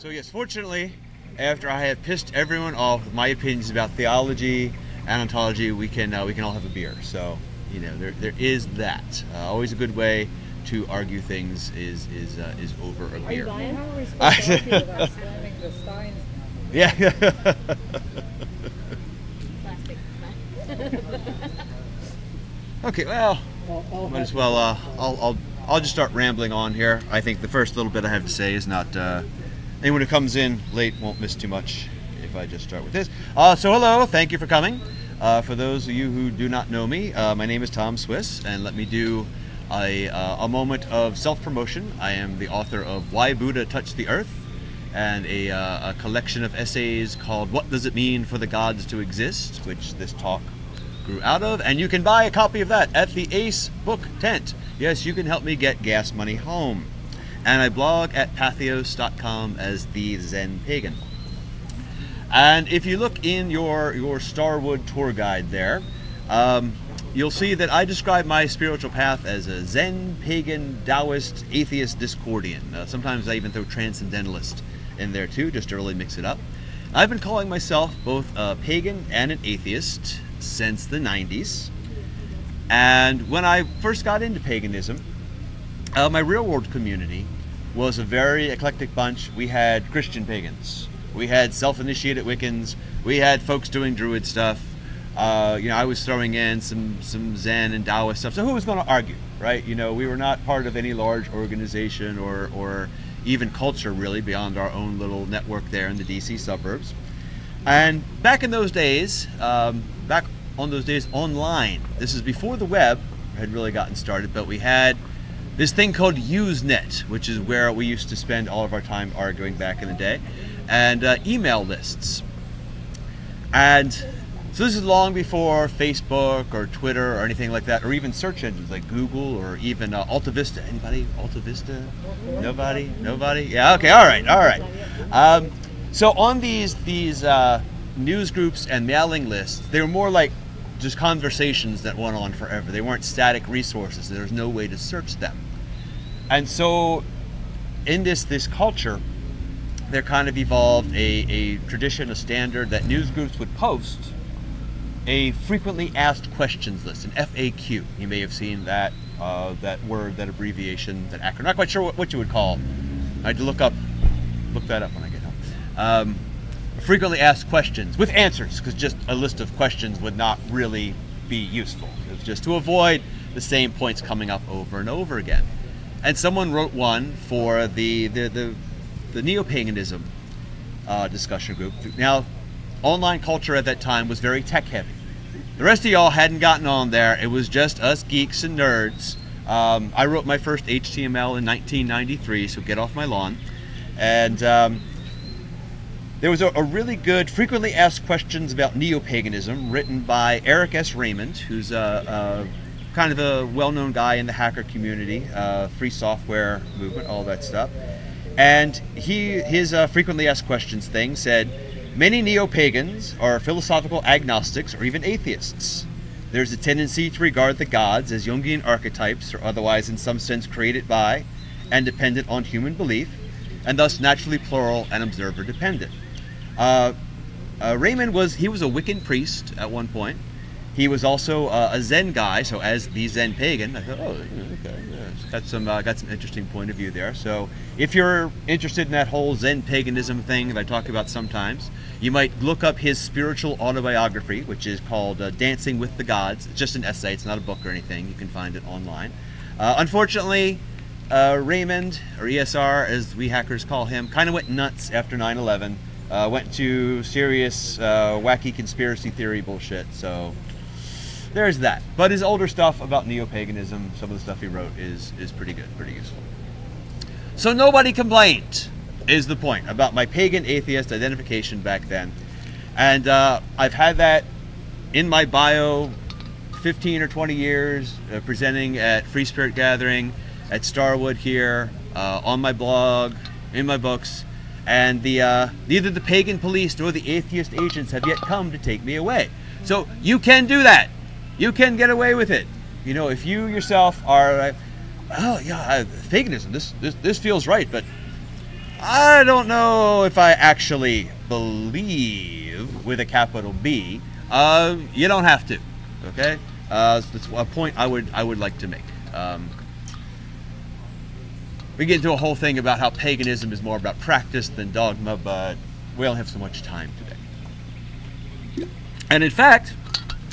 So yes, fortunately, after I have pissed everyone off with my opinions about theology and ontology, we can uh, we can all have a beer. So you know there, there is that. Uh, always a good way to argue things is is uh, is over a beer. buying? Are we supposed to argue without slamming the steins now? Yeah. Okay. Well, might as well. Uh, I'll I'll I'll just start rambling on here. I think the first little bit I have to say is not. Uh, anyone who comes in late won't miss too much if I just start with this. Uh, so hello, thank you for coming. Uh, for those of you who do not know me, uh, my name is Tom Swiss, and let me do a, uh, a moment of self-promotion. I am the author of Why Buddha Touched the Earth, and a, uh, a collection of essays called What Does It Mean for the Gods to Exist, which this talk grew out of, and you can buy a copy of that at the Ace Book Tent. Yes, you can help me get gas money home. And I blog at patheos.com as the Zen Pagan. And if you look in your your Starwood tour guide there, um, you'll see that I describe my spiritual path as a Zen, pagan, Taoist, atheist, Discordian. Uh, sometimes I even throw transcendentalist in there too, just to really mix it up. I've been calling myself both a pagan and an atheist since the 90s. And when I first got into paganism, uh, my real world community was a very eclectic bunch. We had Christian pagans, we had self initiated Wiccans, we had folks doing Druid stuff. Uh, you know, I was throwing in some some Zen and Taoist stuff. So who was going to argue, right? You know, we were not part of any large organization or or even culture really beyond our own little network there in the DC suburbs. And back in those days, um, back on those days online, this is before the web had really gotten started, but we had this thing called Usenet, which is where we used to spend all of our time arguing back in the day, and uh, email lists. And so this is long before Facebook or Twitter or anything like that, or even search engines like Google or even uh, Alta Vista. Anybody? Alta Vista? Nobody? Nobody? Yeah. Okay. All right. All right. Um, so on these these uh, news groups and mailing lists, they were more like just conversations that went on forever. They weren't static resources. There was no way to search them. And so, in this this culture, there kind of evolved a, a tradition, a standard that news groups would post a frequently asked questions list, an FAQ. You may have seen that uh, that word, that abbreviation, that acronym. Not quite sure what, what you would call. I had to look up look that up when I get home. Um, frequently asked questions with answers, because just a list of questions would not really be useful. It was just to avoid the same points coming up over and over again. And someone wrote one for the the the, the neo-paganism uh, discussion group. Now, online culture at that time was very tech heavy. The rest of y'all hadn't gotten on there. It was just us geeks and nerds. Um, I wrote my first HTML in 1993, so get off my lawn. And um, there was a, a really good frequently asked questions about neo-paganism written by Eric S. Raymond, who's a kind of a well-known guy in the hacker community, uh, free software movement, all that stuff. And he his uh, frequently asked questions thing said, many neo-pagans are philosophical agnostics or even atheists. There's a tendency to regard the gods as Jungian archetypes or otherwise in some sense created by and dependent on human belief, and thus naturally plural and observer dependent. Uh, uh, Raymond was he was a Wiccan priest at one point. He was also uh, a Zen guy, so as the Zen pagan, I thought, oh, okay, yeah, got some uh, got some interesting point of view there. So if you're interested in that whole Zen paganism thing that I talk about sometimes, you might look up his spiritual autobiography, which is called uh, "Dancing with the Gods." It's just an essay; it's not a book or anything. You can find it online. Uh, unfortunately, uh, Raymond, or ESR as we hackers call him, kind of went nuts after 9/11. Uh, went to serious, wacky conspiracy theory bullshit. So there's that. But his older stuff about neo-paganism, some of the stuff he wrote is is pretty good, pretty useful. So nobody complained, is the point about my pagan atheist identification back then, and uh, I've had that in my bio, 15 or 20 years, uh, presenting at Free Spirit Gathering, at Starwood here, uh, on my blog, in my books, and the uh, neither the pagan police nor the atheist agents have yet come to take me away. So you can do that. You can get away with it. You know, if you yourself are, oh yeah, paganism. This, this this feels right, but I don't know if I actually believe with a capital B. Uh, you don't have to. Okay, uh, that's a point I would I would like to make. Um, we get into a whole thing about how paganism is more about practice than dogma, but we don't have so much time today. And in fact,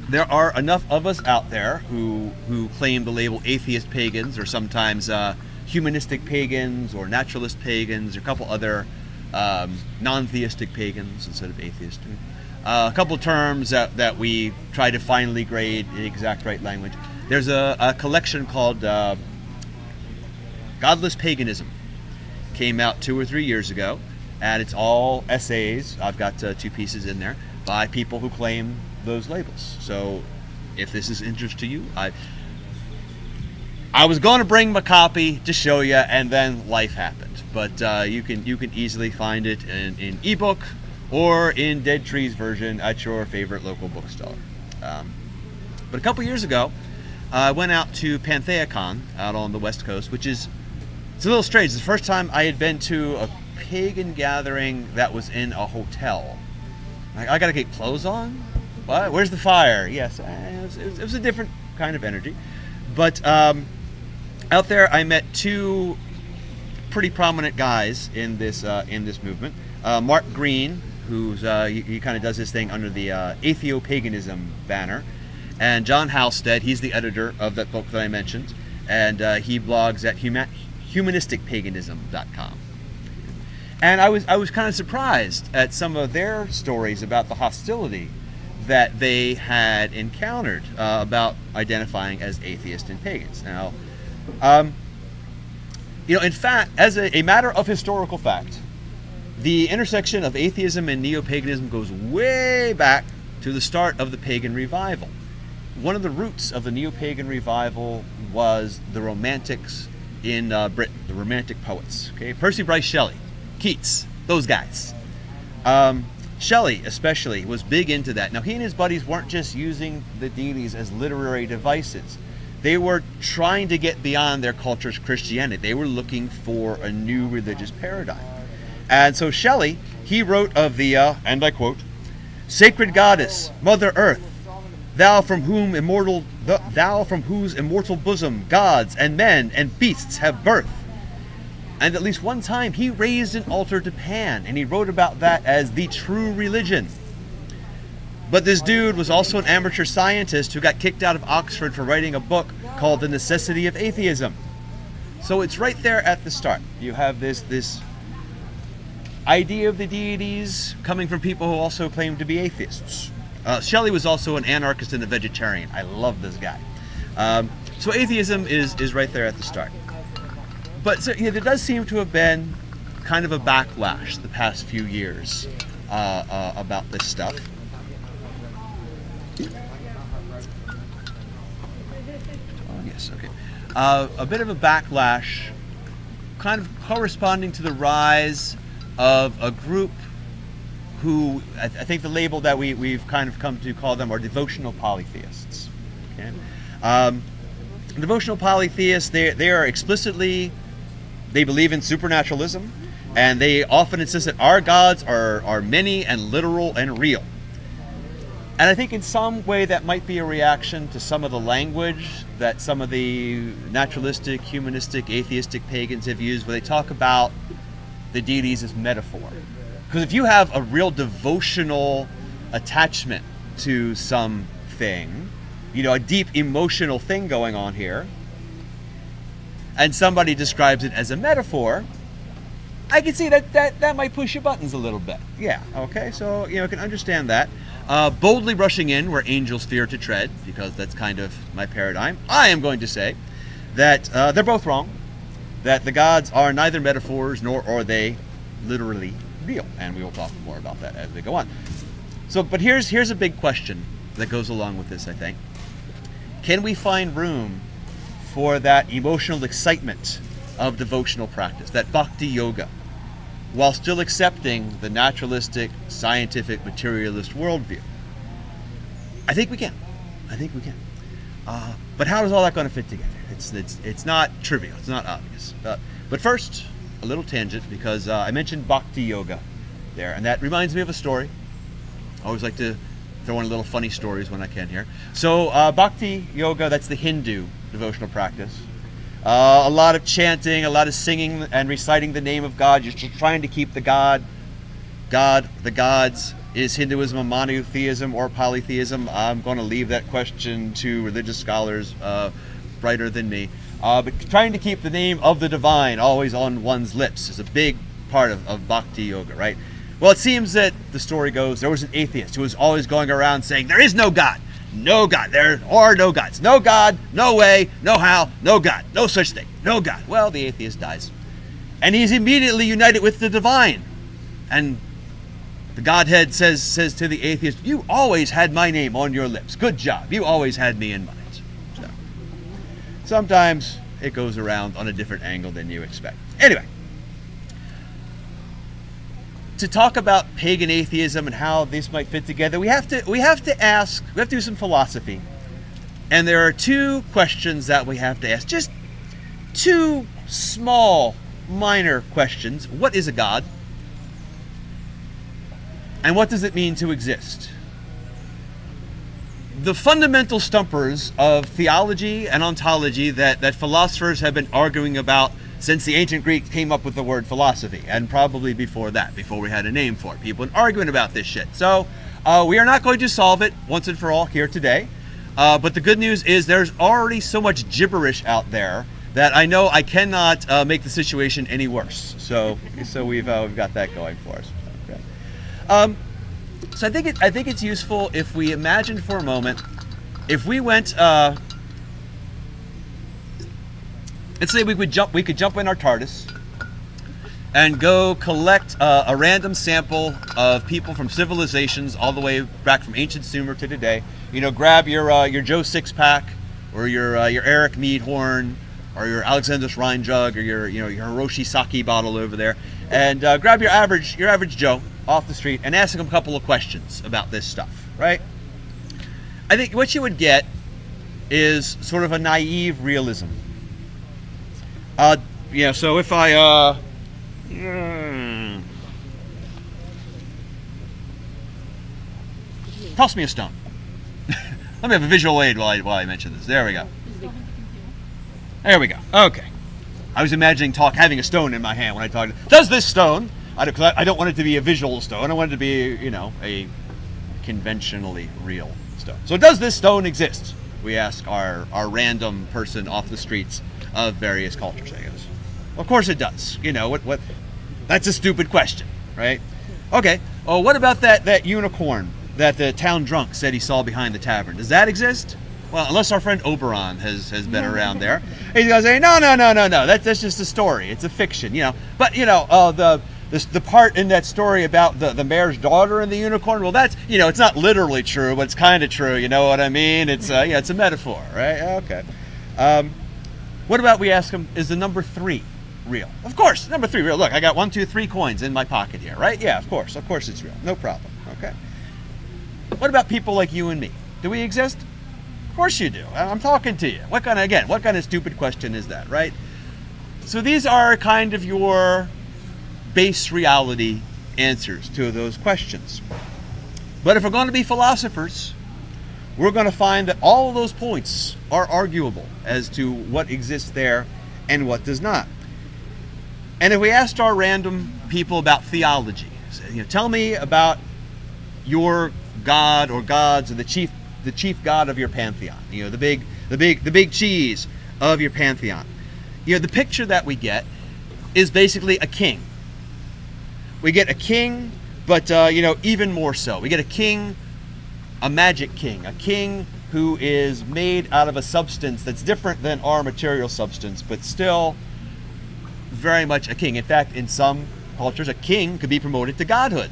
there are enough of us out there who who claim the label atheist pagans, or sometimes uh, humanistic pagans, or naturalist pagans, or a couple other um, non-theistic pagans instead of atheist. Uh, a couple terms that, that we try to finely grade in exact right language. There's a, a collection called uh, Godless Paganism. Came out two or three years ago, and it's all essays. I've got uh, two pieces in there by people who claim those labels. So, if this is interest to you, I I was going to bring my copy to show you, and then life happened. But uh, you can you can easily find it in, in ebook or in Dead Trees version at your favorite local bookstore. Um, but a couple years ago, I went out to PantheaCon out on the West Coast, which is it's a little strange. It's the first time I had been to a pagan gathering that was in a hotel. Like, I gotta get clothes on. What? Where's the fire? Yes, it was, it was a different kind of energy. But um, out there, I met two pretty prominent guys in this uh, in this movement. Uh, Mark Green, who's uh, he, he kind of does his thing under the uh, atheopaganism banner, and John Halstead. He's the editor of that book that I mentioned, and uh, he blogs at huma- humanisticpaganism.com. And I was I was kind of surprised at some of their stories about the hostility that they had encountered uh, about identifying as atheist and pagans. Now, um, you know, in fact, as a, a matter of historical fact, the intersection of atheism and neo-paganism goes way back to the start of the pagan revival. One of the roots of the neo-pagan revival was the Romantics in uh, Britain, the Romantic poets. Okay, Percy Bysshe Shelley, Keats, those guys. Um, Shelley, especially, was big into that. Now, he and his buddies weren't just using the deities as literary devices. They were trying to get beyond their culture's Christianity. They were looking for a new religious paradigm. And so Shelley, he wrote of the, uh, and I quote, Sacred Goddess, Mother Earth, thou from whom immortal, thou from whose immortal bosom gods and men and beasts have birth. And at least one time he raised an altar to Pan, and he wrote about that as the true religion. But this dude was also an amateur scientist who got kicked out of Oxford for writing a book called The Necessity of Atheism. So it's right there at the start. You have this this idea of the deities coming from people who also claim to be atheists. Uh, Shelley was also an anarchist and a vegetarian. I love this guy. Um, so atheism is is right there at the start but so, yeah, there does seem to have been kind of a backlash the past few years uh, uh, about this stuff. Oh, yes, okay. Uh, a bit of a backlash, kind of corresponding to the rise of a group who I, th- I think the label that we, we've kind of come to call them are devotional polytheists. Okay? Um, devotional polytheists, they, they are explicitly they believe in supernaturalism, and they often insist that our gods are, are many and literal and real. And I think in some way that might be a reaction to some of the language that some of the naturalistic, humanistic, atheistic pagans have used, where they talk about the deities as metaphor. Because if you have a real devotional attachment to something, you know, a deep emotional thing going on here, and somebody describes it as a metaphor, I can see that that, that might push your buttons a little bit. Yeah, okay, so, you know, I can understand that. Uh, boldly rushing in where angels fear to tread, because that's kind of my paradigm, I am going to say that uh, they're both wrong, that the gods are neither metaphors nor are they literally real, and we will talk more about that as we go on. So, but here's here's a big question that goes along with this, I think. Can we find room for that emotional excitement of devotional practice, that bhakti yoga, while still accepting the naturalistic, scientific, materialist worldview? I think we can. I think we can. Uh, but how is all that going to fit together? It's, it's, it's not trivial. It's not obvious. Uh, but first, a little tangent because uh, I mentioned Bhakti Yoga there, and that reminds me of a story. I always like to throw in a little funny stories when I can here. So, uh, Bhakti Yoga, that's the Hindu devotional practice. Uh, a lot of chanting, a lot of singing and reciting the name of God. You're trying to keep the God, God, the gods. Is Hinduism a monotheism or polytheism? I'm going to leave that question to religious scholars uh, brighter than me. Uh, but trying to keep the name of the divine always on one's lips is a big part of, of bhakti yoga, right? Well, it seems that the story goes there was an atheist who was always going around saying, There is no God. No God. There are no gods. No God. No way. No how. No God. No such thing. No God. Well, the atheist dies. And he's immediately united with the divine. And the Godhead says, says to the atheist, You always had my name on your lips. Good job. You always had me in mind. So, sometimes it goes around on a different angle than you expect. Anyway, to talk about pagan atheism and how these might fit together, we have to we have to ask, we have to do some philosophy. And there are two questions that we have to ask. Just two small, minor questions. What is a god? And what does it mean to exist? The fundamental stumpers of theology and ontology that, that philosophers have been arguing about since the ancient Greeks came up with the word philosophy, and probably before that, before we had a name for it. People been arguing about this shit. So uh, we are not going to solve it once and for all here today. Uh, but the good news is there's already so much gibberish out there that I know I cannot uh, make the situation any worse. So, so we've uh, we've got that going for us. Okay. Um, so I think it, I think it's useful if we imagine for a moment if we went. Let's say we would jump. We could jump in our TARDIS and go collect uh, a random sample of people from civilizations all the way back from ancient Sumer to today. You know, grab your uh, your Joe six pack or your uh, your Eric Mead horn or your Alexander Rhine jug or your you know your Hiroshi sake bottle over there, and uh, grab your average your average Joe off the street and ask him a couple of questions about this stuff, right? I think what you would get is sort of a naive realism. Uh, yeah, so if I, uh, hmm. toss me a stone. Let me have a visual aid while I, while I mention this. There we go. There we go. Okay. I was imagining talk having a stone in my hand when I talked. Does this stone? I don't, I don't want it to be a visual stone. I want it to be, you know, a conventionally real stone. So does this stone exist? We ask our, our random person off the streets of various cultures, I guess. Of course it does. You know, what, what that's a stupid question, right? Okay. Oh, what about that, that unicorn that the town drunk said he saw behind the tavern? Does that exist? Well, unless our friend Oberon has, has been around there. He's to say, no, no, no, no, no. That's, that's just a story. It's a fiction, you know. But, you know, uh, the, the, the part in that story about the, the mayor's daughter and the unicorn, well, that's, you know, it's not literally true, but it's kind of true. You know what I mean? It's, uh, yeah, it's a metaphor, right? Okay. Um, what about we ask him, is the number three real? Of course, number three real. Look, I got one, two, three coins in my pocket here, right? Yeah, of course, of course it's real. No problem. Okay. What about people like you and me? Do we exist? Of course you do. I'm talking to you. What kind of, again, what kind of stupid question is that, right? So these are kind of your base reality answers to those questions. But if we're going to be philosophers, we're going to find that all of those points are arguable as to what exists there and what does not. And if we asked our random people about theology, you know, tell me about your god or gods or the chief the chief god of your pantheon, you know, the big the big the big cheese of your pantheon. You know, the picture that we get is basically a king. We get a king, but uh, you know, even more so. We get a king a magic king, a king who is made out of a substance that's different than our material substance, but still very much a king. In fact, in some cultures, a king could be promoted to godhood.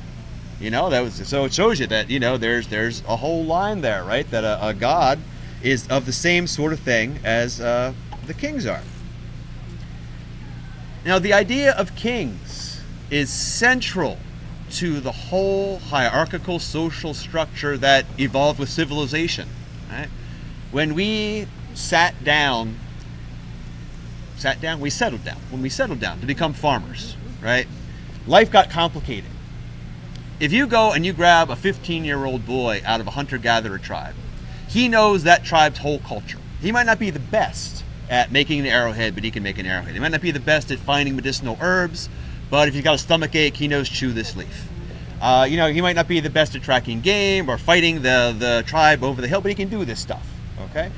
You know, that was so it shows you that you know there's there's a whole line there, right? That a, a god is of the same sort of thing as uh, the kings are. Now, the idea of kings is central to the whole hierarchical social structure that evolved with civilization. Right? When we sat down sat down, we settled down. When we settled down to become farmers, right? Life got complicated. If you go and you grab a 15 year old boy out of a hunter gatherer tribe, he knows that tribe's whole culture. He might not be the best at making an arrowhead, but he can make an arrowhead. He might not be the best at finding medicinal herbs, but if he's got a stomach ache, he knows chew this leaf. Uh, you know, he might not be the best at tracking game or fighting the, the tribe over the hill, but he can do this stuff. Okay?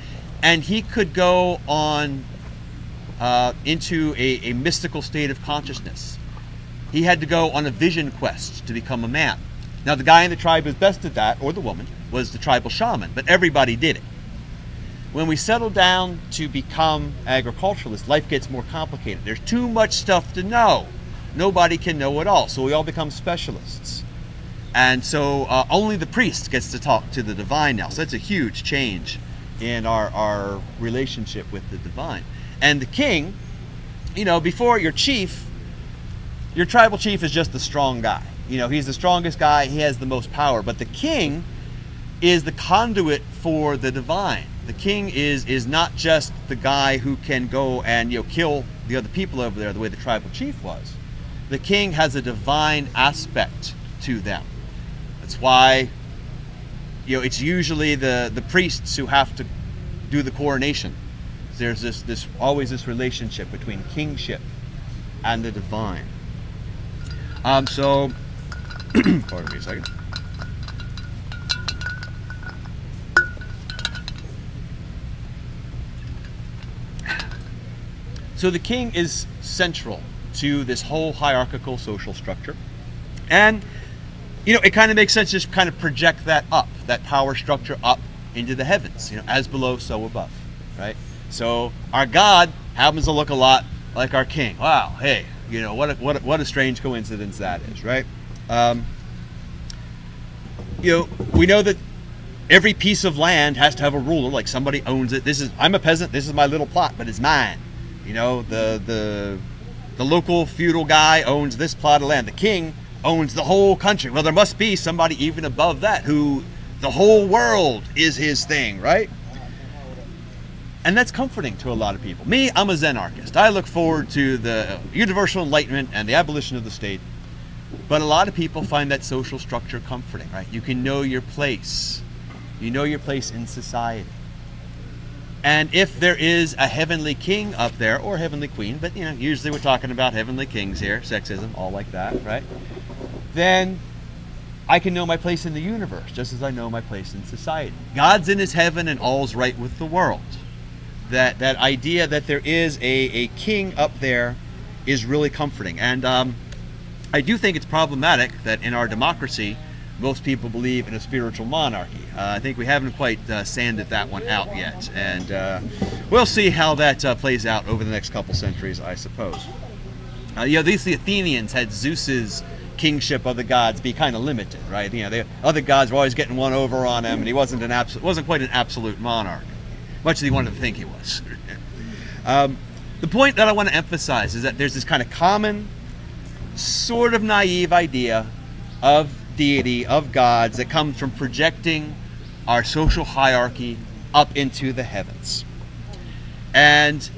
And he could go on uh, into a, a mystical state of consciousness. He had to go on a vision quest to become a man. Now, the guy in the tribe who's best at that, or the woman, was the tribal shaman, but everybody did it. When we settle down to become agriculturalists, life gets more complicated. There's too much stuff to know. Nobody can know it all, so we all become specialists. And so uh, only the priest gets to talk to the divine now. So that's a huge change in our, our relationship with the divine. And the king, you know, before your chief, your tribal chief is just the strong guy. You know, he's the strongest guy, he has the most power. But the king is the conduit for the divine. The king is is not just the guy who can go and you know kill the other people over there the way the tribal chief was. The king has a divine aspect to them. That's why you know it's usually the the priests who have to do the coronation. There's this this always this relationship between kingship and the divine. Um, so, pardon me a second. So the king is central to this whole hierarchical social structure. And, you know, it kind of makes sense to just kind of project that up, that power structure up into the heavens, you know, as below, so above, right? So our God happens to look a lot like our king. Wow, hey, you know, what a, what a, what a strange coincidence that is, right? Um, you know, we know that every piece of land has to have a ruler, like somebody owns it. This is, I'm a peasant, this is my little plot, but it's mine. You know, the, the, the local feudal guy owns this plot of land. The king owns the whole country. Well, there must be somebody even above that who the whole world is his thing, right? And that's comforting to a lot of people. Me, I'm a Zenarchist. I look forward to the universal enlightenment and the abolition of the state. But a lot of people find that social structure comforting, right? You can know your place. You know your place in society. And if there is a heavenly king up there, or heavenly queen, but you know, usually we're talking about heavenly kings here, sexism, all like that, right? Then I can know my place in the universe, just as I know my place in society. God's in his heaven and all's right with the world. That that idea that there is a, a king up there is really comforting. And um, I do think it's problematic that in our democracy, most people believe in a spiritual monarchy. Uh, I think we haven't quite uh, sanded that one out yet, and uh, we'll see how that uh, plays out over the next couple centuries, I suppose. Uh, you know, these the Athenians had Zeus's kingship of the gods be kind of limited, right? You know, the other gods were always getting one over on him, and he wasn't an wasn't quite an absolute monarch, much as he wanted to think he was. um, the point that I want to emphasize is that there's this kind of common, sort of naive idea of deity, of gods, that comes from projecting our social hierarchy up into the heavens. And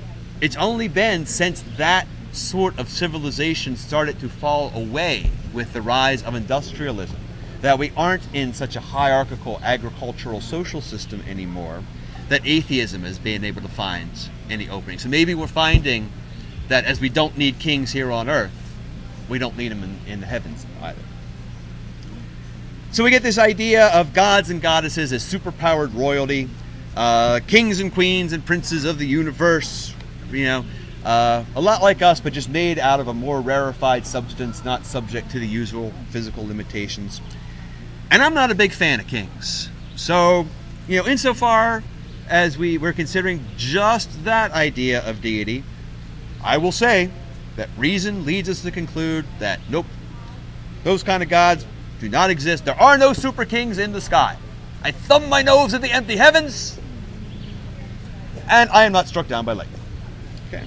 it's only been since that sort of civilization started to fall away with the rise of industrialism that we aren't in such a hierarchical agricultural social system anymore that atheism has been able to find any opening. So maybe we're finding that as we don't need kings here on earth, we don't need them in, in the heavens. So we get this idea of gods and goddesses as superpowered royalty, uh, kings and queens and princes of the universe, you know, uh, a lot like us, but just made out of a more rarefied substance, not subject to the usual physical limitations. And I'm not a big fan of kings. So, you know, insofar as we were considering just that idea of deity, I will say that reason leads us to conclude that nope, those kind of gods do not exist. There are no super kings in the sky. I thumb my nose at the empty heavens, and I am not struck down by lightning. Okay.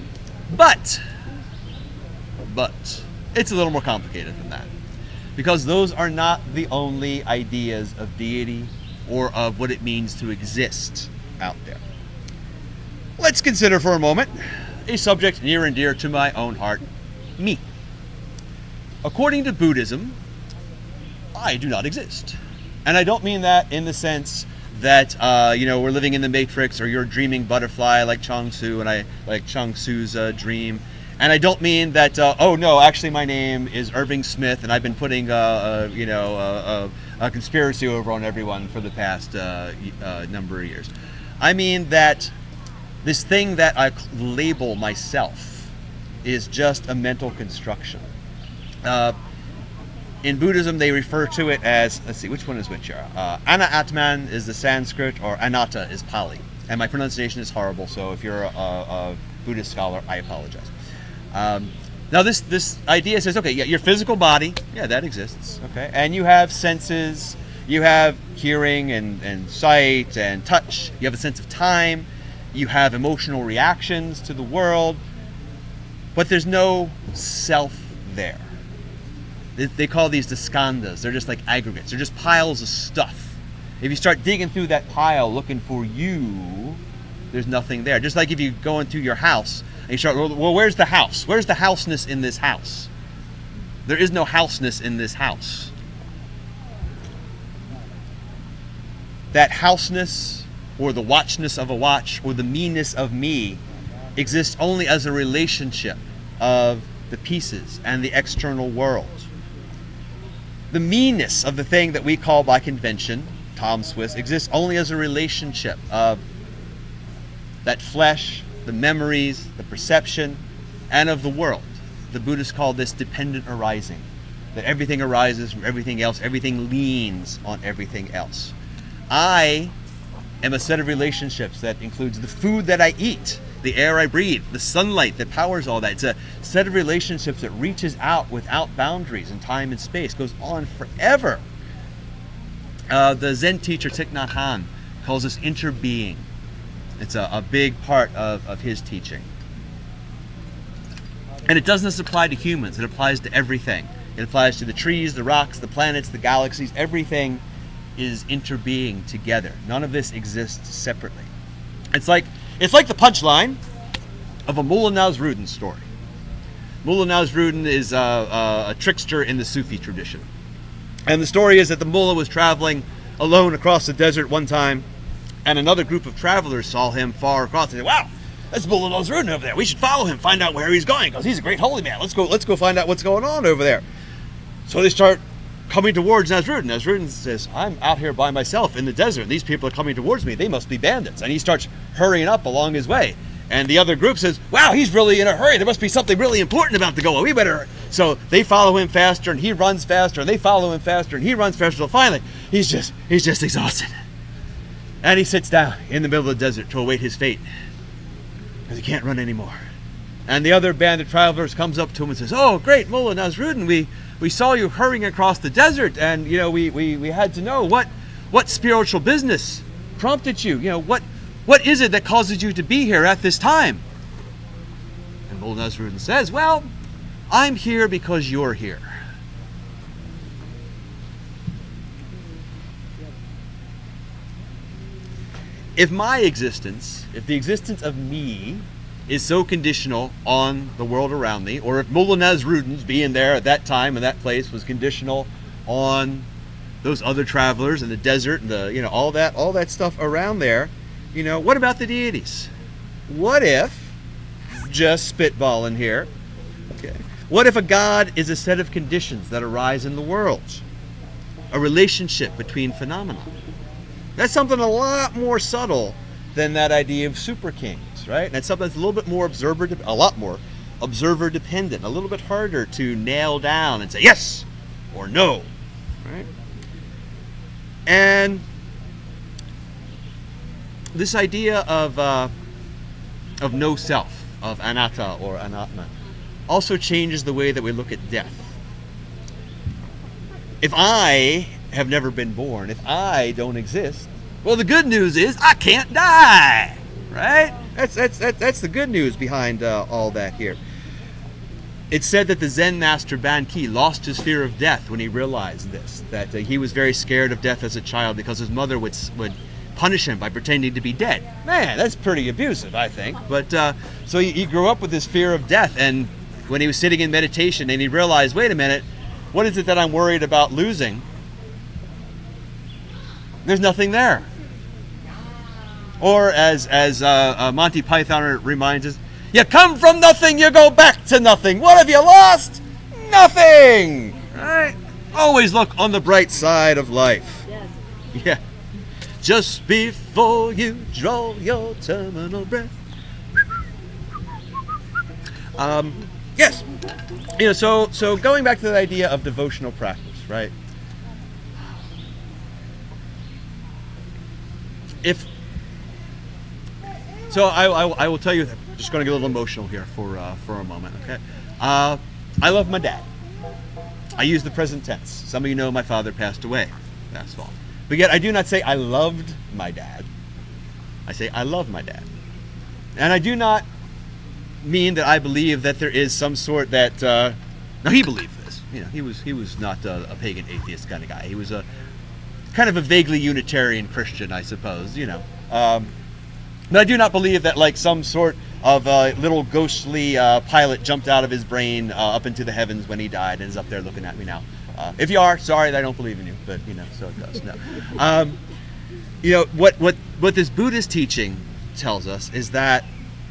But, but, it's a little more complicated than that. Because those are not the only ideas of deity or of what it means to exist out there. Let's consider for a moment a subject near and dear to my own heart me. According to Buddhism, I do not exist. And I don't mean that in the sense that uh, you know we're living in the matrix or you're dreaming butterfly like Chuang Tzu and I like Chuang Tzu's uh, dream. And I don't mean that. Uh, oh no, actually my name is Irving Smith, and I've been putting uh, uh, you know uh, a conspiracy over on everyone for the past number of years. I mean that this thing that I label myself is just a mental construction. In Buddhism, they refer to it as let's see, which one is which? Uh, Anatman is the Sanskrit, or Anatta is Pali, and my pronunciation is horrible. So if you're a, a Buddhist scholar, I apologize. Um, now this this idea says, okay, yeah, your physical body, yeah, that exists, okay, and you have senses, you have hearing and, and sight and touch, you have a sense of time, you have emotional reactions to the world, but there's no self there. They, they call these the skandhas. They're just like aggregates. They're just piles of stuff. If you start digging through that pile looking for you, there's nothing there. Just like if you go into your house and you start, well, where's the house? Where's the houseness in this house? There is no houseness in this house. That houseness or the watchness of a watch or the meanness of me exists only as a relationship of the pieces and the external world. The meanness of the thing that we call by convention, Tom Swiss, exists only as a relationship of that flesh, the memories, the perception, and of the world. The Buddhists call this dependent arising. That everything arises from everything else, everything leans on everything else. I am a set of relationships that includes the food that I eat, the air I breathe, the sunlight that powers all that. It's a set of relationships that reaches out without boundaries in time and space, goes on forever. Uh, the Zen teacher Thich Nhat Hanh calls this interbeing. It's a, a big part of, of his teaching. And it doesn't just apply to humans, it applies to everything. It applies to the trees, the rocks, the planets, the galaxies. Everything is interbeing together. None of this exists separately. It's like it's like the punchline of a Mullah Nasruddin story. Mullah Nasruddin is uh, uh, a trickster in the Sufi tradition. And the story is that the mullah was traveling alone across the desert one time, and another group of travelers saw him far across. They said, "Wow, that's Mullah Nasruddin over there. We should follow him, find out where he's going, because he's a great holy man. Let's go. Let's go find out what's going on over there." So they start coming towards Nasruddin. Nasruddin says, "I'm out here by myself in the desert. These people are coming towards me. They must be bandits." And he starts hurrying up along his way. And the other group says, "Wow, he's really in a hurry. There must be something really important about to go. We better." So they follow him faster, and he runs faster. And they follow him faster, and he runs faster. So finally, he's just he's just exhausted, and he sits down in the middle of the desert to await his fate because he can't run anymore. And the other band of travelers comes up to him and says, "Oh, great, Mullah Nasruddin, we we saw you hurrying across the desert, and you know we, we, we had to know what what spiritual business prompted you. You know what what is it that causes you to be here at this time?" And Mullah Nasruddin says, "Well, I'm here because you're here." If my existence, if the existence of me is so conditional on the world around me, or if Mullah Nasruddin's being there at that time and that place was conditional on those other travelers in the desert and the you know all that all that stuff around there, you know, what about the deities? What if just spitballing here? Okay. What if a god is a set of conditions that arise in the world? A relationship between phenomena. That's something a lot more subtle than that idea of super right? And it's something that's a little bit more observer, a lot more observer dependent, a little bit harder to nail down and say yes or no, right? And this idea of uh, of no self, of anatta or anatma, also changes the way that we look at death. If I have never been born, if I don't exist, well, the good news is I can't die, right? That's that's that's, the good news behind uh, all that here. It's said that the Zen master Bankei lost his fear of death when he realized this. That uh, he was very scared of death as a child because his mother would would punish him by pretending to be dead. Man, that's pretty abusive, I think. But uh, so he, he grew up with this fear of death, and when he was sitting in meditation and he realized, wait a minute, what is it that I'm worried about losing? There's nothing there. Or as as uh, uh, Monty Python reminds us, you come from nothing, you go back to nothing. What have you lost? Nothing. Right? Always look on the bright side of life. Yes. Yeah. Just before you draw your terminal breath. Um, yes. You know, so so going back to the idea of devotional practice, right? If so, I, I, I will tell you. I'm Just going to get a little emotional here for uh, for a moment. Okay. Uh, I love my dad. I use the present tense. Some of you know my father passed away last fall. But yet I do not say I loved my dad. I say I love my dad. And I do not mean that I believe that there is some sort that uh, now he believed this. You know, he was he was not a, a pagan atheist kind of guy. He was a kind of a vaguely Unitarian Christian, I suppose. You know, um, but I do not believe that like some sort of uh, little ghostly uh, pilot jumped out of his brain uh, up into the heavens when he died and is up there looking at me now. Uh, if you are, sorry that I don't believe in you, but you know, so it goes. No. Um, you know what what what this Buddhist teaching tells us is that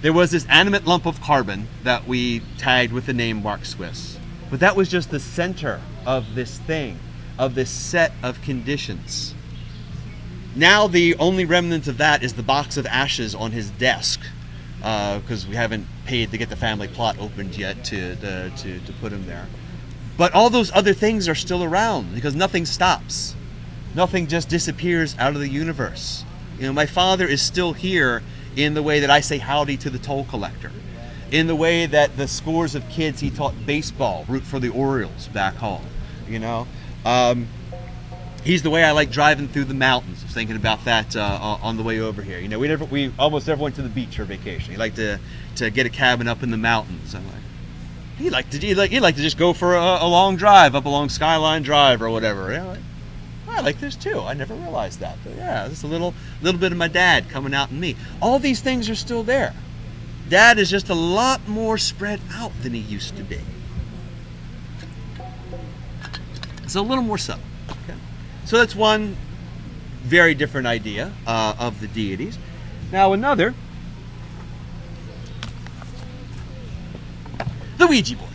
there was this animate lump of carbon that we tagged with the name Mark Swiss, but that was just the center of this thing, of this set of conditions. Now the only remnant of that is the box of ashes on his desk, because we haven't paid to get the family plot opened yet to, to, to, to put him there. But all those other things are still around because nothing stops. Nothing just disappears out of the universe. You know, my father is still here in the way that I say howdy to the toll collector, in the way that the scores of kids he taught baseball root for the Orioles back home. You know, um, he's the way I like driving through the mountains. I was thinking about that uh, on the way over here. You know, we never, we almost never went to the beach for vacation. He liked to to get a cabin up in the mountains. I'm like, he liked to he like he liked to just go for a, a long drive up along Skyline Drive or whatever. Yeah, like, I like this too. I never realized that. But yeah, just a little little bit of my dad coming out in me. All these things are still there. Dad is just a lot more spread out than he used to be. It's a little more subtle. So that's one very different idea uh, of the deities. Now another, the Ouija board.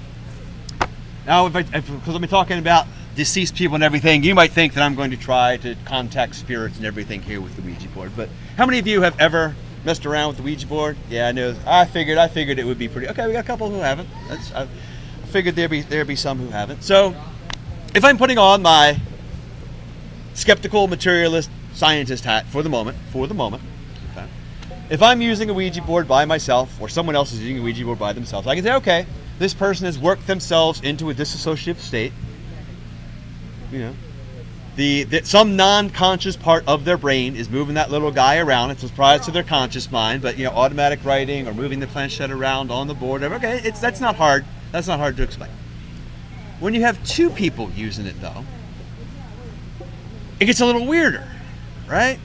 Now, if I, because I'm talking about deceased people and everything, you might think that I'm going to try to contact spirits and everything here with the Ouija board. But how many of you have ever messed around with the Ouija board? Yeah, I know. I figured. I figured it would be pretty. Okay, we got a couple who haven't. That's, I figured there'd be there'd be some who haven't. So, if I'm putting on my skeptical materialist scientist hat for the moment, for the moment, okay, if I'm using a Ouija board by myself or someone else is using a Ouija board by themselves, I can say, okay, this person has worked themselves into a dissociative state. You know, the, the some non-conscious part of their brain is moving that little guy around. It's a surprise to their conscious mind, but you know, automatic writing or moving the planchette around on the board. Okay, it's that's not hard. That's not hard to explain. When you have two people using it, though, it gets a little weirder, right?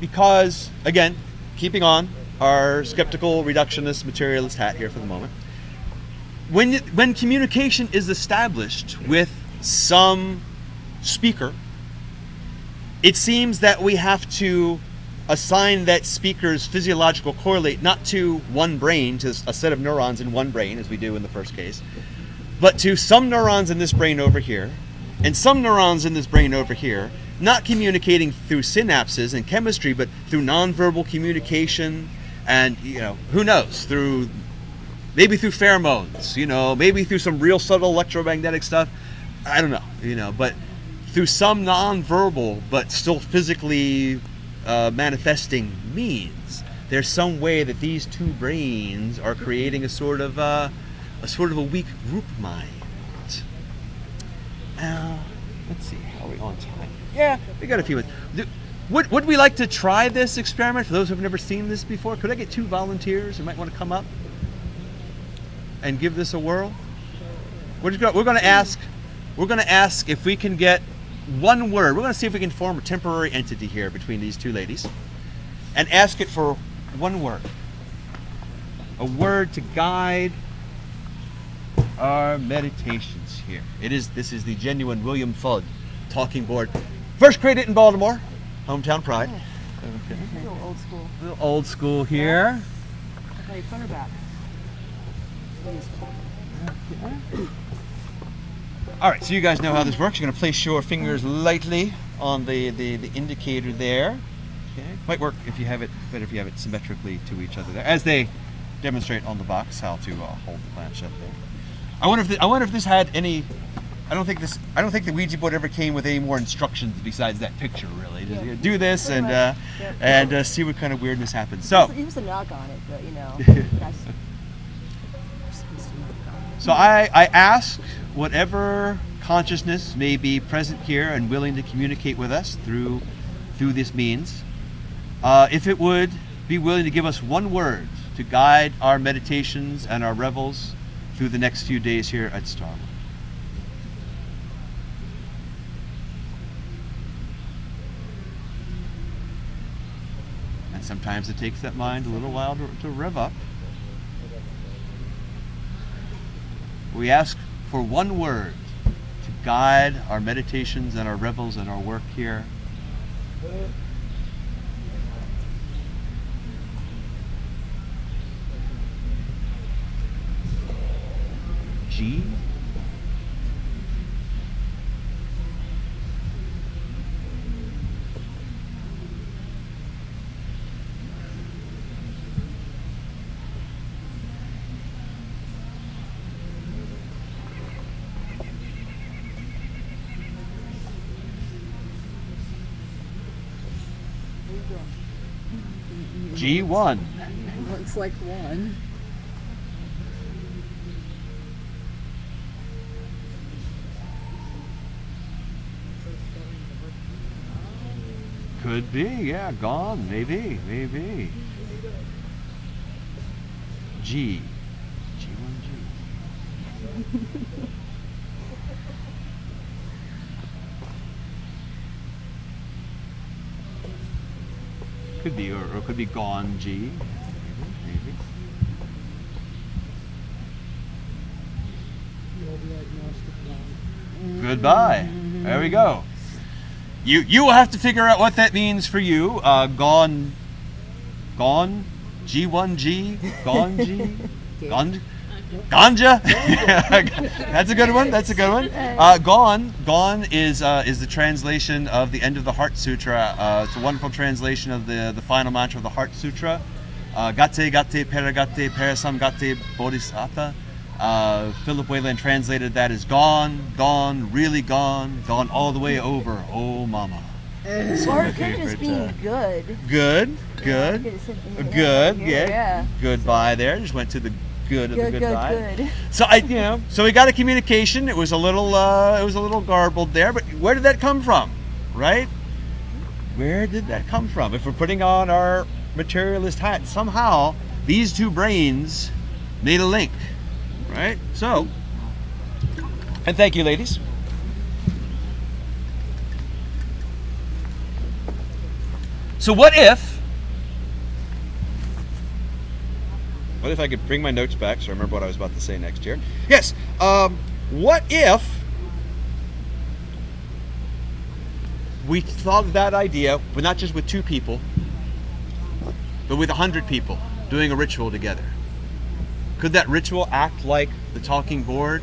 Because again, keeping on our skeptical reductionist materialist hat here for the moment. When when communication is established with some speaker, it seems that we have to assign that speaker's physiological correlate not to one brain, to a set of neurons in one brain, as we do in the first case, but to some neurons in this brain over here, and some neurons in this brain over here, not communicating through synapses and chemistry, but through nonverbal communication, and you know, who knows, through maybe through pheromones, you know, maybe through some real subtle electromagnetic stuff. I don't know, you know, but through some non-verbal but still physically uh, manifesting means, there's some way that these two brains are creating a sort of uh, a sort of a weak group mind. Now, let's see, how are we on time? Yeah, we got a few. Would, would we like to try this experiment for those who have never seen this before? Could I get two volunteers who might want to come up and give this a whirl? We're just gonna, we're going to ask we're to ask if we can get one word. We're going to see if we can form a temporary entity here between these two ladies. and ask it for one word. A word to guide our meditations here. It is this is the genuine William Fuld talking board. First created in Baltimore, hometown pride. Okay. A little old school. A little old school here. Play quarterback. All right, so you guys know how this works. You're going to place your fingers lightly on the, the, the indicator there. Okay, might work if you have it, better if you have it symmetrically to each other there, as they demonstrate on the box how to uh, hold the planchette there. I wonder if the, I wonder if this had any. I don't think this. I don't think the Ouija board ever came with any more instructions besides that picture. Really, Just, Yeah. do this Pretty and uh, Yep. and uh, see what kind of weirdness happens. So. He was a knock on it, but you know. So I, I ask whatever consciousness may be present here and willing to communicate with us through through this means, uh, if it would be willing to give us one word to guide our meditations and our revels through the next few days here at Starwood. And sometimes it takes that mind a little while to, to rev up. We ask for one word to guide our meditations and our revels and our work here. G. G1. Looks like one. Could be, yeah, gone, maybe, maybe. G. G1G. Could be, or, or it could be gone G. Maybe, maybe. Goodbye. There we go. You you will have to figure out what that means for you. Uh, gone, gone, G1G, gone G, gone, ganja. That's a good one. That's a good one. Uh, gone, gone is uh, is the translation of the end of the Heart Sutra. Uh, it's a wonderful translation of the the final mantra of the Heart Sutra. Uh, gate gate paragate parasam gate bodhisattva. Uh, Philip Wayland translated that as gone, gone, really gone, gone all the way over. Oh, mama. Or it could favorite, just be uh, good. Good, good, It could have said, good. yeah, Yeah, goodbye there. Just went to the good of Good, the good, goodbye. good. So I, you know, so we got a communication. It was a little, uh, it was a little garbled there, but where did that come from, right? Where did that come from? If we're putting on our materialist hat, somehow these two brains made a link, right? So, and thank you, ladies. So what if? What if I could bring my notes back so I remember what I was about to say next year? Yes. Um, what if we thought that idea, but not just with two people, but with a hundred people doing a ritual together? Could that ritual act like the talking board,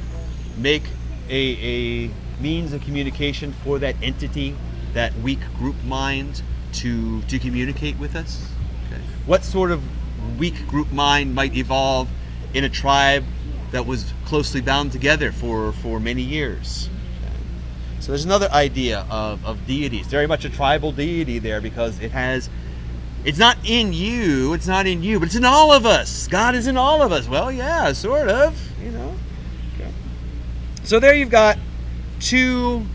make a, a means of communication for that entity, that weak group mind, to to communicate with us? Okay. What sort of weak group mind might evolve in a tribe that was closely bound together for, for many years? So there's another idea of, of deities, very much a tribal deity there because it has it's not in you, it's not in you, but it's in all of us. God is in all of us. Well, yeah, sort of, you know. Okay. So there you've got two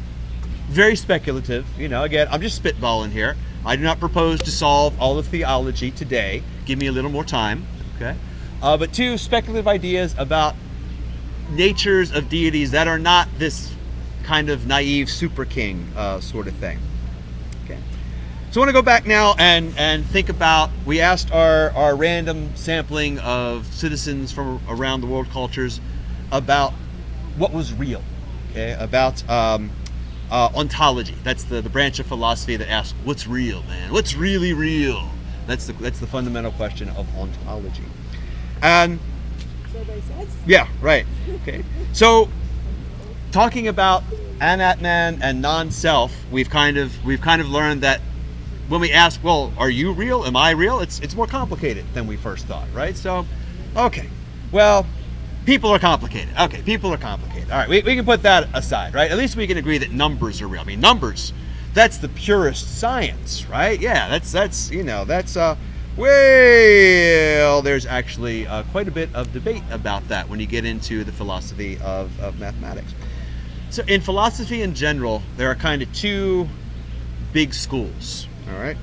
very speculative, you know, again, I'm just spitballing here. I do not propose to solve all of theology today. Give me a little more time, okay? Uh, but two speculative ideas about natures of deities that are not this kind of naive super king uh, sort of thing. Okay. So I want to go back now and, and think about. We asked our, our random sampling of citizens from around the world cultures about what was real, okay? About um, uh, ontology. That's the, the branch of philosophy that asks, what's real, man? What's really real? That's the, that's the fundamental question of ontology. And yeah, right. Okay. So talking about anatman and non-self, we've kind of we've kind of learned that when we ask, well, are you real? Am I real? It's it's more complicated than we first thought, right? So, okay. Well, people are complicated. Okay, people are complicated. All right, we, we can put that aside, right? At least we can agree that numbers are real. I mean, numbers, that's the purest science, right? Yeah, that's that's you know that's uh well, there's actually uh, quite a bit of debate about that when you get into the philosophy of, of mathematics. So, in philosophy in general, there are kind of two big schools. All right,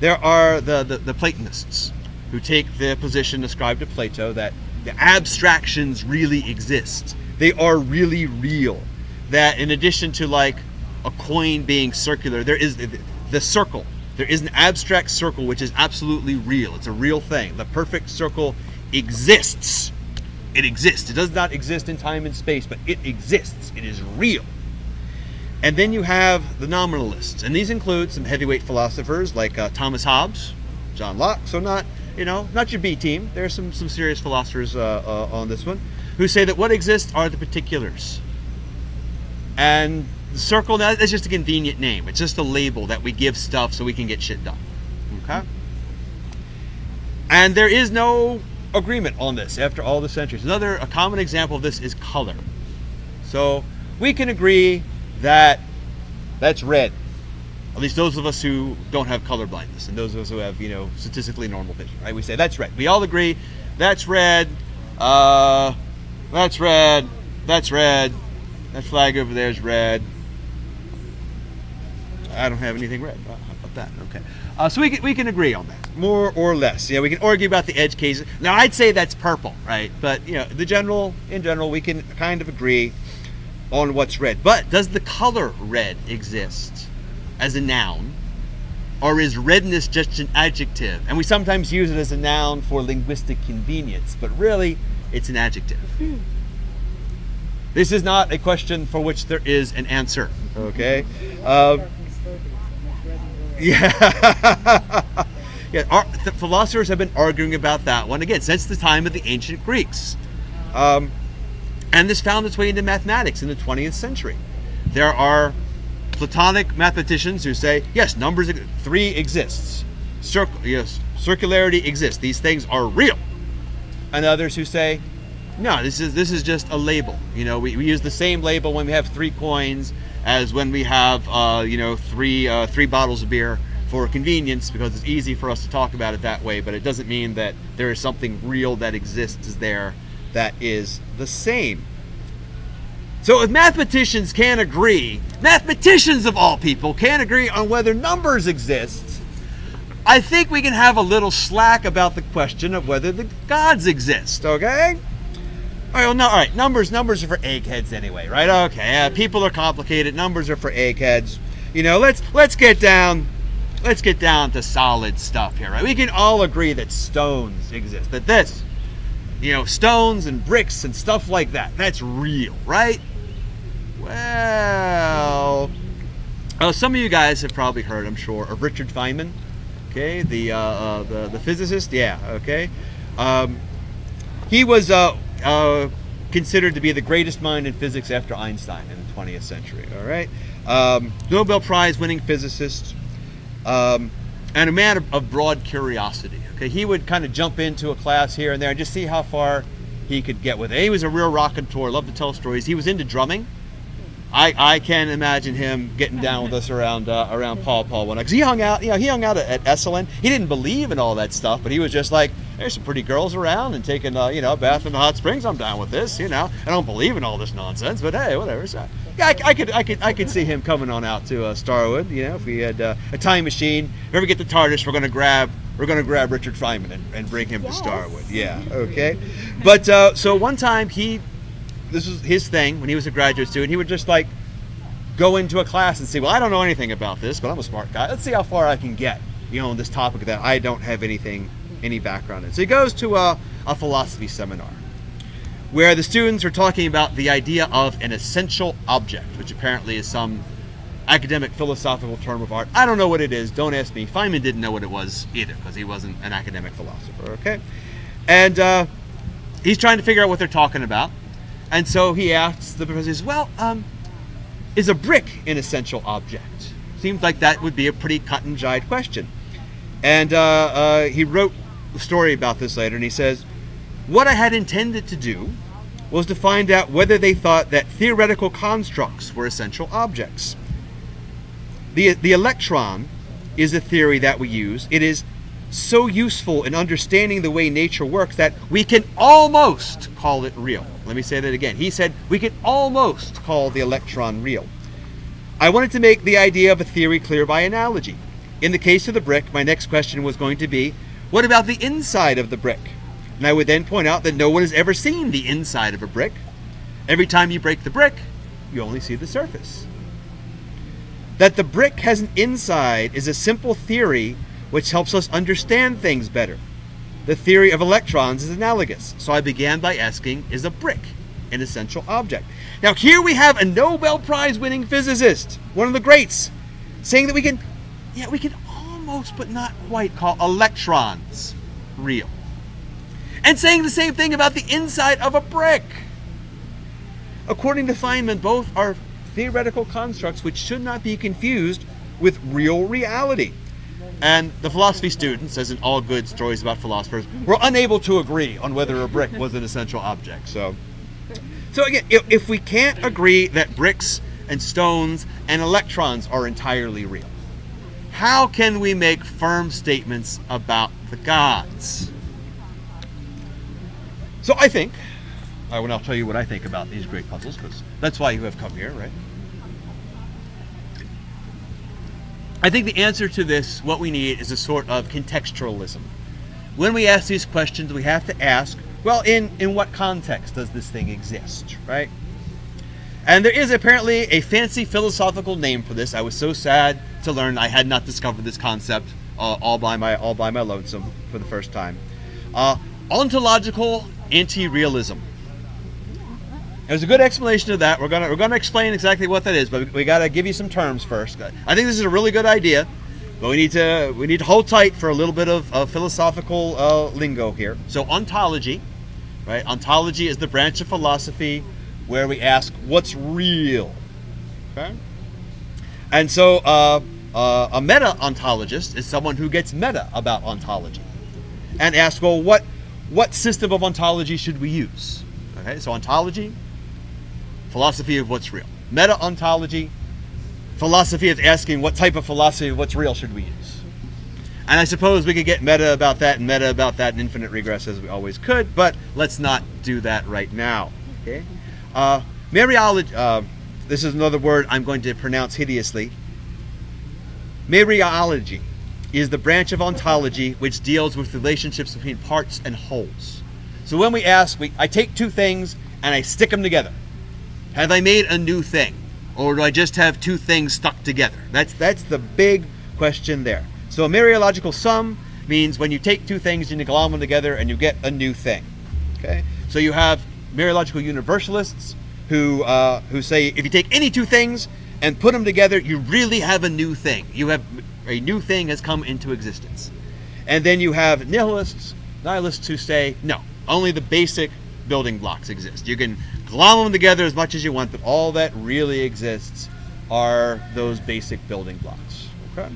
there are the, the, the Platonists who take the position ascribed to Plato that the abstractions really exist. They are really real. That in addition to like a coin being circular, there is the, the circle. There is an abstract circle which is absolutely real. It's a real thing. The perfect circle exists. It exists. It does not exist in time and space, but it exists. It is real. And then you have the nominalists, and these include some heavyweight philosophers like uh, Thomas Hobbes, John Locke. So not, you know, not your B team. There are some some serious philosophers uh, uh, on this one who say that what exists are the particulars, and circle that is just a convenient name. It's just a label that we give stuff so we can get shit done. Okay. And there is no agreement on this after all the centuries. Another a common example of this is color. So we can agree that that's red. At least those of us who don't have color blindness and those of us who have, you know, statistically normal vision, right? We say that's red. We all agree that's red. Uh, that's red. That's red. That flag over there is red. I don't have anything red. Uh, How about that? Okay. Uh, so we can, we can agree on that, more or less. Yeah, we can argue about the edge cases. Now, I'd say that's purple, right? But you know, the general, in general, we can kind of agree on what's red. But does the color red exist as a noun, or is redness just an adjective? And we sometimes use it as a noun for linguistic convenience, but really, it's an adjective. This is not a question for which there is an answer. Okay. Um, Darkness focus, and red and blue. Yeah. yeah. Our, philosophers have been arguing about that one again since the time of the ancient Greeks. Um, and this found its way into mathematics in the 20th century. There are Platonic mathematicians who say, yes, numbers, three exists. Circ- yes, circularity exists. These things are real. And others who say, no, this is this is just a label. You know, we, we use the same label when we have three coins as when we have uh, you know three uh, three bottles of beer for convenience because it's easy for us to talk about it that way. But it doesn't mean that there is something real that exists there that is the same. So if mathematicians can't agree, mathematicians of all people can't agree on whether numbers exist, I think we can have a little slack about the question of whether the gods exist, okay? All right, well, no, all right, numbers, numbers are for eggheads anyway, right? Okay, people are complicated. Numbers are for eggheads. You know, let's let's get down, let's get down to solid stuff here, right? We can all agree that stones exist. That this, you know, stones and bricks and stuff like that, that's real, right? Well, uh, some of you guys have probably heard, I'm sure, of Richard Feynman. Okay, the uh, uh, the the physicist. Yeah. Okay. Um, he was uh, uh, considered to be the greatest mind in physics after Einstein in the 20th century. All right, um, Nobel Prize winning physicist, um, and a man of, of broad curiosity. Okay, he would kind of jump into a class here and there and just see how far he could get with it. He was a real raconteur, loved to tell stories. He was into drumming. I, I can imagine him getting down with us around uh, around Paul Paul one because he hung out you know he hung out at, at Esalen. He didn't believe in all that stuff, but he was just like there's some pretty girls around and taking uh, you know a bath in the hot springs. I'm down with this. You know I don't believe in all this nonsense, but hey whatever. So, yeah, I, I could I could I could see him coming on out to uh, Starwood. You know if we had uh, a time machine. If we ever get the TARDIS, we're gonna grab we're gonna grab Richard Feynman and, and bring him Yes. to Starwood. Yeah okay. But uh, so one time he this was his thing when he was a graduate student. He would just like go into a class and say, well, I don't know anything about this, but I'm a smart guy. Let's see how far I can get, you know, on this topic that I don't have anything, any background in. So he goes to a, a philosophy seminar where the students are talking about the idea of an essential object, which apparently is some academic philosophical term of art. I don't know what it is. Don't ask me. Feynman didn't know what it was either because he wasn't an academic philosopher. Okay, and uh, he's trying to figure out what they're talking about, and so he asks the professor, "Well, um, is a brick an essential object?" Seems like that would be a pretty cut and dried question. And uh, uh, he wrote a story about this later, and he says, "What I had intended to do." Was to find out whether they thought that theoretical constructs were essential objects. The, the electron is a theory that we use. It is so useful in understanding the way nature works that we can almost call it real. Let me say that again. He said we could almost call the electron real. I wanted to make the idea of a theory clear by analogy. In the case of the brick, my next question was going to be what about the inside of the brick? And I would then point out that no one has ever seen the inside of a brick. Every time you break the brick, you only see the surface. That the brick has an inside is a simple theory which helps us understand things better. The theory of electrons is analogous. So I began by asking, is a brick an essential object? Now here we have a Nobel Prize winning physicist, one of the greats, saying that we can, yeah, we can almost but not quite call electrons real. And saying the same thing about the inside of a brick. According to Feynman, both are theoretical constructs which should not be confused with real reality. And the philosophy students, as in all good stories about philosophers, were unable to agree on whether a brick was an essential object. So, so again, if, we can't agree that bricks and stones and electrons are entirely real, how can we make firm statements about the gods? So I think, I will now tell you what I think about these great puzzles, because that's why you have come here, right? I think the answer to this, what we need, is a sort of contextualism. When we ask these questions, we have to ask, well, in, in what context does this thing exist, right? And there is apparently a fancy philosophical name for this. I was so sad to learn I had not discovered this concept uh, all by my all by my lonesome for the first time. Uh, ontological anti-realism. There's a good explanation of that. We're gonna we're gonna explain exactly what that is, but we, gotta give you some terms first. I think this is a really good idea, but we need to we need to hold tight for a little bit of, of philosophical uh, lingo here. So ontology, right? Ontology is the branch of philosophy where we ask what's real. Okay. And so uh, uh, a meta ontologist is someone who gets meta about ontology and asks, well, what what system of ontology should we use? Okay, so ontology, philosophy of what's real. Meta ontology, philosophy of asking what type of philosophy of what's real should we use. And I suppose we could get meta about that and meta about that and infinite regress as we always could, but let's not do that right now. Okay? Uh, Mereology, uh, this is another word I'm going to pronounce hideously. Mereology is the branch of ontology which deals with relationships between parts and wholes. So when we ask, we, I take two things and I stick them together. Have I made a new thing? Or do I just have two things stuck together? That's, that's the big question there. So a sum means when you take two things and you glom them together and you get a new thing. Okay? So you have Mereological universalists who, uh, who say if you take any two things and put them together, you really have a new thing. You have a new thing has come into existence. And then you have nihilists, nihilists who say, no, only the basic building blocks exist. You can glom them together as much as you want, but all that really exists are those basic building blocks. Okay?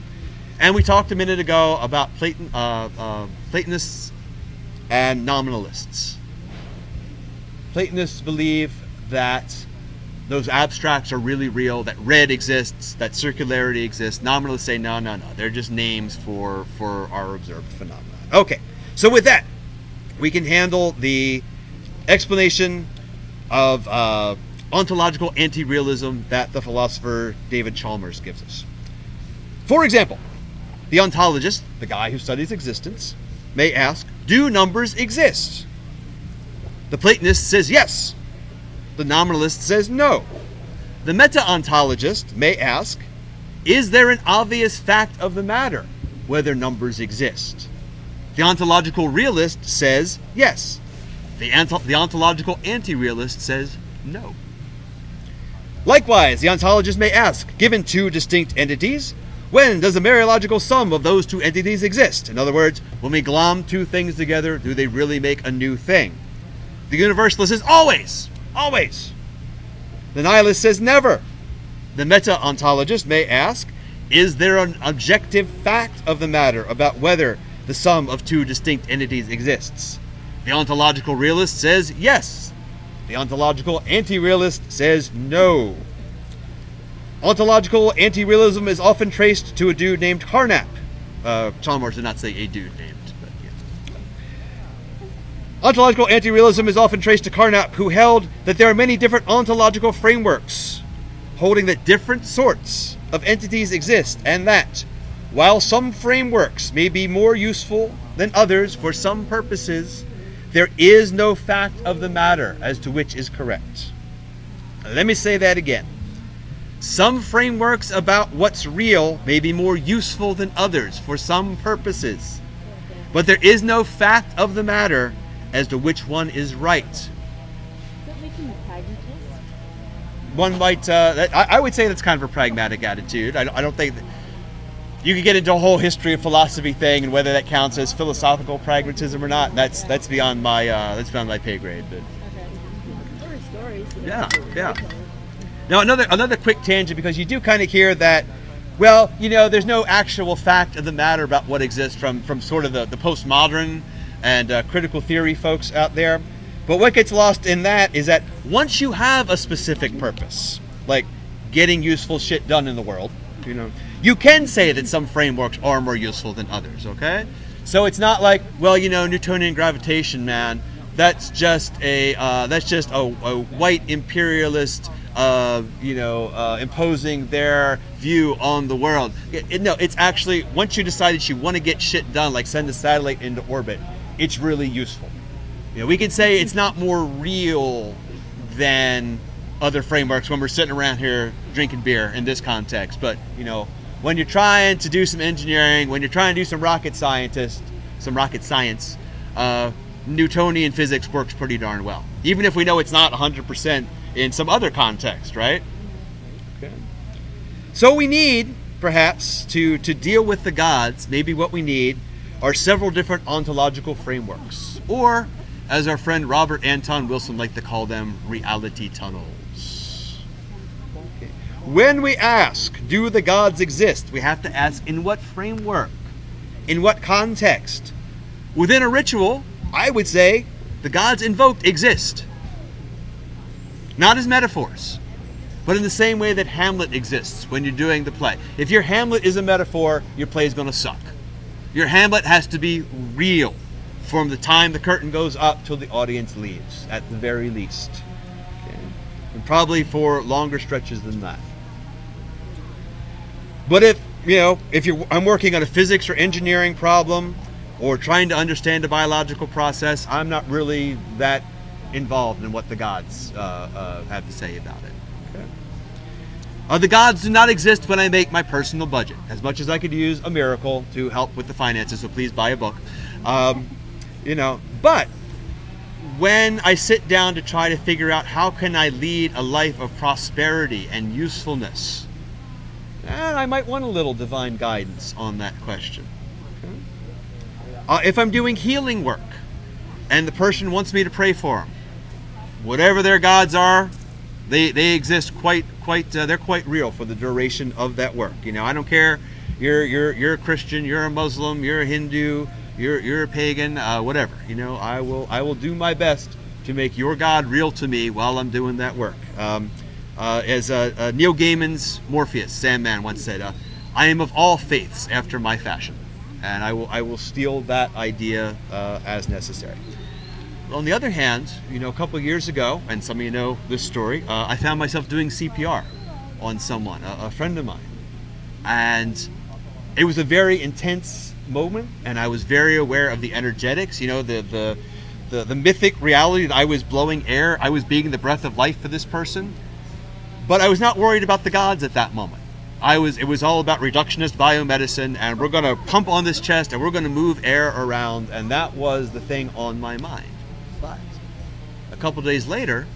And we talked a minute ago about Platon, uh, uh, Platonists and nominalists. Platonists believe that those abstracts are really real, that red exists, that circularity exists. Nominalists say, no, no, no. They're just names for, for our observed phenomena. Okay, so with that, we can handle the explanation of uh, ontological anti realism that the philosopher David Chalmers gives us. For example, the ontologist, the guy who studies existence, may ask, Do numbers exist? The Platonist says yes. The nominalist says no. The meta ontologist may ask Is there an obvious fact of the matter whether numbers exist? The ontological realist says yes. The, the ontological anti realist says no. Likewise, the ontologist may ask Given two distinct entities, when does the mereological sum of those two entities exist? In other words, when we glom two things together, do they really make a new thing? The universalist says always, always. The nihilist says never. The meta ontologist may ask Is there an objective fact of the matter about whether the sum of two distinct entities exists? The ontological realist says yes. The ontological anti realist says no. Ontological anti realism is often traced to a dude named Carnap. Uh, Chalmers did not say a dude named, but yeah. Ontological anti realism is often traced to Carnap, who held that there are many different ontological frameworks, holding that different sorts of entities exist, and that, while some frameworks may be more useful than others for some purposes, there is no fact of the matter as to which is correct. Let me say that again. Some frameworks about what's real may be more useful than others for some purposes, but there is no fact of the matter as to which one is right. One might, uh, I, I would say that's kind of a pragmatic attitude. I don't, I don't think that you could get into a whole history of philosophy thing and whether that counts as philosophical pragmatism or not. That's that's beyond my uh, that's beyond my pay grade. But Okay. Yeah, yeah. Now another another quick tangent because you do kind of hear that. Well, you know, there's no actual fact of the matter about what exists from from sort of the, the postmodern and uh, critical theory folks out there. But what gets lost in that is that once you have a specific purpose, like getting useful shit done in the world, you know, you can say that some frameworks are more useful than others. Okay, so it's not like, well, you know, Newtonian gravitation, man. That's just a uh, that's just a, a white imperialist, uh, you know, uh, imposing their view on the world. It- it- no, it's actually once you decide that you want to get shit done, like send a satellite into orbit, it's really useful. You know, we could say it's not more real than other frameworks when we're sitting around here drinking beer in this context. But you know, when you're trying to do some engineering, when you're trying to do some rocket scientist, some rocket science, uh, Newtonian physics works pretty darn well. Even if we know it's not 100% in some other context, right? Okay. So we need, perhaps, to, to deal with the gods, maybe what we need are several different ontological frameworks. Or, as our friend Robert Anton Wilson liked to call them, reality tunnels. When we ask, do the gods exist? We have to ask, in what framework? In what context? Within a ritual, I would say the gods invoked exist. Not as metaphors, but in the same way that Hamlet exists when you're doing the play. If your Hamlet is a metaphor, your play is going to suck. Your Hamlet has to be real from the time the curtain goes up till the audience leaves, at the very least. Okay? And probably for longer stretches than that. But if you know, if you're, I'm working on a physics or engineering problem, or trying to understand a biological process, I'm not really that involved in what the gods uh, uh, have to say about it. Uh, the gods do not exist when I make my personal budget. As much as I could use a miracle to help with the finances, so please buy a book. Um, you know, but when I sit down to try to figure out how can I lead a life of prosperity and usefulness, and I might want a little divine guidance on that question. Uh, if I'm doing healing work and the person wants me to pray for them, whatever their gods are, they, they exist quite quite uh, they're quite real for the duration of that work. You know, I don't care you're you're you're a Christian, you're a Muslim, you're a Hindu, you're you're a pagan, uh, whatever. You know, I will I will do my best to make your God real to me while I'm doing that work. Um, uh, as uh, uh, Neil Gaiman's Morpheus, Sandman once said, uh, "I am of all faiths after my fashion." and I will I will steal that idea uh, as necessary. On the other hand, you know, a couple of years ago, and some of you know this story, I found myself doing CPR on someone, a, a friend of mine, and it was a very intense moment, and I was very aware of the energetics, you know, the the the, the mythic reality that I was blowing air, I was being the breath of life for this person. But I was not worried about the gods at that moment. I was it was all about reductionist biomedicine and we're going to pump on this chest and we're going to move air around and that was the thing on my mind. But a couple days later,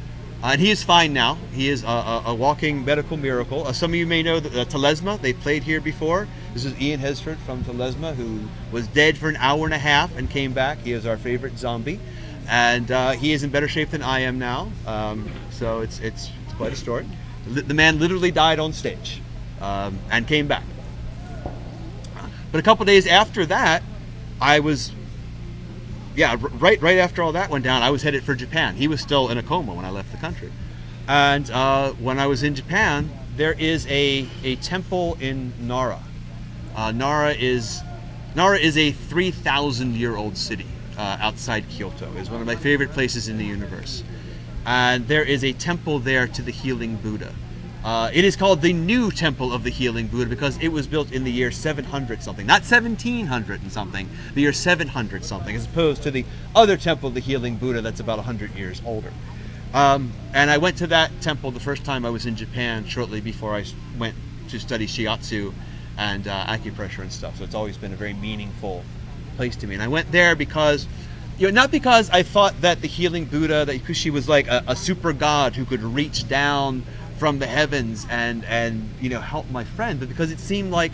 uh, and he is fine now. He is a, a, a walking medical miracle. Uh, some of you may know that uh, Telesma. They played here before. This is Ian Hesford from Telesma, who was dead for an hour and a half and came back. He is our favorite zombie, and uh, he is in better shape than I am now. Um, so it's, it's it's quite a story. The, man literally died on stage, um, and came back. But a couple days after that, I was yeah, right right after all that went down, I was headed for Japan. He was still in a coma when I left the country. And uh, when I was in Japan, there is a, a temple in Nara. Uh, Nara is Nara is a 3,000 year old city uh, outside Kyoto. It's one of my favorite places in the universe. And there is a temple there to the healing Buddha. Uh, it is called the New Temple of the Healing Buddha because it was built in the year 700 something, not 1700 and something, the year 700 something, as opposed to the other temple of the Healing Buddha that's about 100 years older. Um, and I went to that temple the first time I was in Japan shortly before I went to study shiatsu and uh, acupressure and stuff. So it's always been a very meaningful place to me. And I went there because, you know, not because I thought that the healing Buddha, that Kushi was like a, a super god who could reach down from the heavens and and you know help my friend, but because it seemed like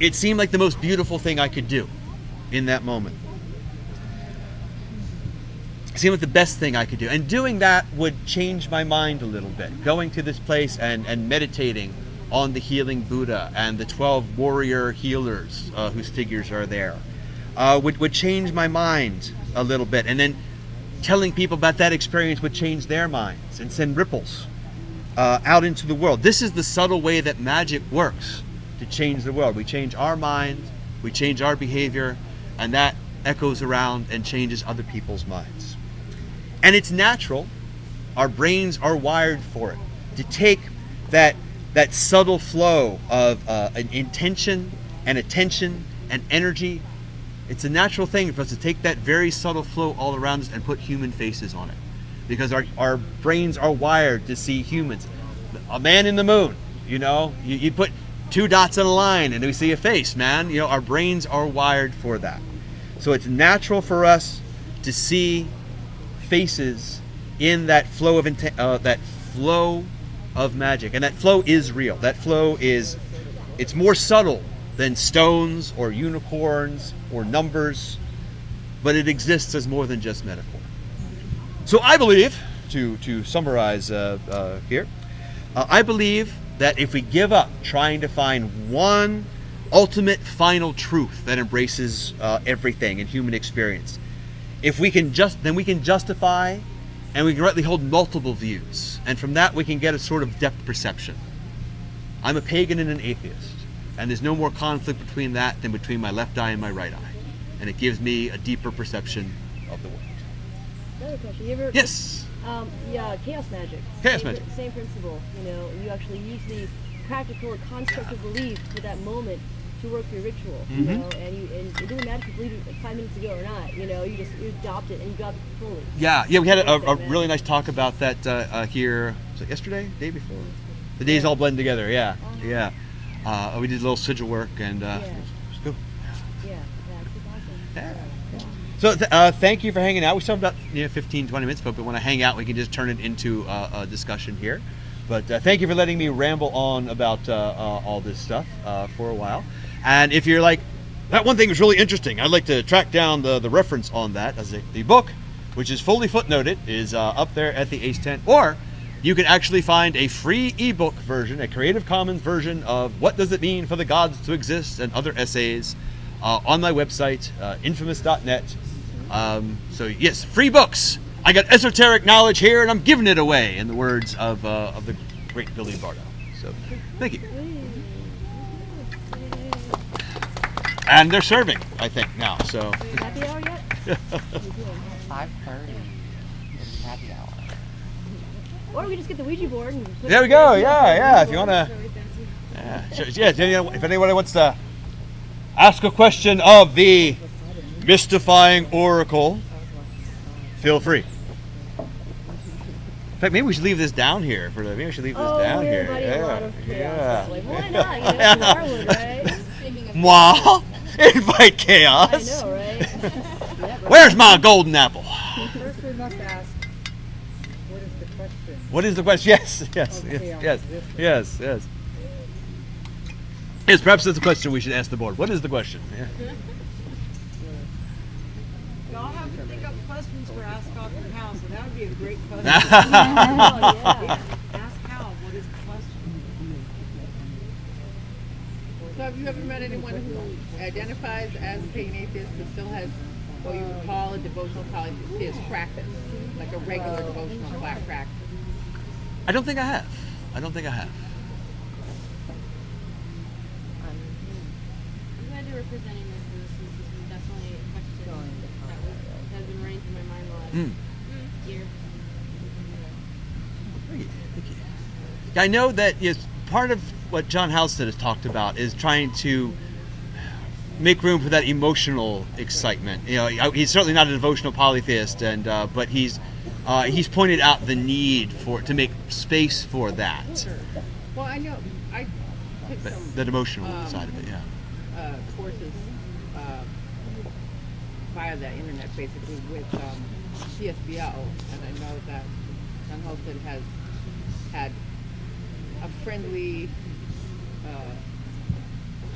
it seemed like the most beautiful thing I could do in that moment. It seemed like the best thing I could do. And doing that would change my mind a little bit. Going to this place and, and meditating on the healing Buddha and the 12 warrior healers uh, whose figures are there uh, would, would change my mind a little bit. And then telling people about that experience would change their minds and send ripples uh, out into the world. This is the subtle way that magic works to change the world. We change our mind, we change our behavior, and that echoes around and changes other people's minds. And it's natural, our brains are wired for it, to take that, that subtle flow of uh, an intention and attention and energy. It's a natural thing for us to take that very subtle flow all around us and put human faces on it. Because our, our brains are wired to see humans. A man in the moon, you know, you, you put two dots on a line and we see a face, man. You know, our brains are wired for that. So it's natural for us to see faces in that flow of uh, that flow of magic, and that flow is real. That flow is it's more subtle than stones or unicorns or numbers, but it exists as more than just metaphor. So I believe, to to summarize uh, uh, here, uh, I believe that if we give up trying to find one ultimate final truth that embraces uh, everything in human experience, if we can just then we can justify and we can rightly hold multiple views, and from that we can get a sort of depth perception. I'm a pagan and an atheist, and there's no more conflict between that than between my left eye and my right eye, and it gives me a deeper perception of the world. Another question. You ever? Yes. Um, yeah, chaos magic. Chaos same, magic. Same principle. You know, you actually use the practical or constructive belief for that moment to work your ritual. You Mhm. know, and you and it doesn't matter if you believe it like five minutes ago or not. You know, you just you adopt it and you adopt it fully. Yeah, yeah, we had a, a, a really nice talk about that uh, uh, here. Was it yesterday? Day before? The days all blend together. Yeah, yeah. Uh, we did a little sigil work, and uh, Yeah. it was- it was good. Yeah, yeah, it's awesome. Yeah. So th- uh, thank you for hanging out. We still have about you know, 15, 20 minutes, but if we want to hang out, we can just turn it into uh, a discussion here. But uh, thank you for letting me ramble on about uh, all this stuff uh, for a while. And if you're like, that one thing was really interesting, I'd like to track down the, the reference on that. As a, the book, which is fully footnoted, is uh, up there at the Ace Tent. Or you can actually find a free ebook version, a Creative Commons version of What Does It Mean for the Gods to Exist and other essays uh, on my website, uh, infamous.net. Um, so, yes, free books. I got esoteric knowledge here and I'm giving it away, in the words of, uh, of the great Billy Bardo. So, thank you. And they're serving, I think, now. So, Happy hour yet? Five thirty. Or we just get the Ouija board and There we go, yeah, yeah, if you wanna- Very yeah, yeah, if anybody wants to ask a question of the mystifying oracle, feel free. In fact, maybe we should leave this down here for the. Maybe we should leave this Oh, down here. inviting a lot of chaos. yeah. Like, why not? You know, Harwood, right? Of invite I chaos. know, right? Where's my golden apple? First we must ask, what is the question? What is the question? Yes, yes, yes, yes, yes, yes. Yes, perhaps that's a question we should ask the board. What is the question? Yeah. Y'all have to think up questions for Ask Dr. House, and that would be a great question. Oh. Ask Hal, what is the question? So have you ever met anyone who identifies as a pagan atheist but still has what you would call a devotional polytheist practice, like a regular devotional pla- practice? I don't think I have. I don't think I have. I'm glad you were presenting this. This this is definitely a question that was, has been running through my mind the last Mm. year. Thank you. Thank you. I know that yes, part of what John Halstead has talked about is trying to make room for that emotional excitement. You know, he's certainly not a devotional polytheist, and uh, but he's uh, he's pointed out the need for to make space for that, Well, I know I took that, some um, side of it. Yeah. uh, courses uh, via the internet, basically with um, CSBO, and I know that John Halstead has had a friendly uh,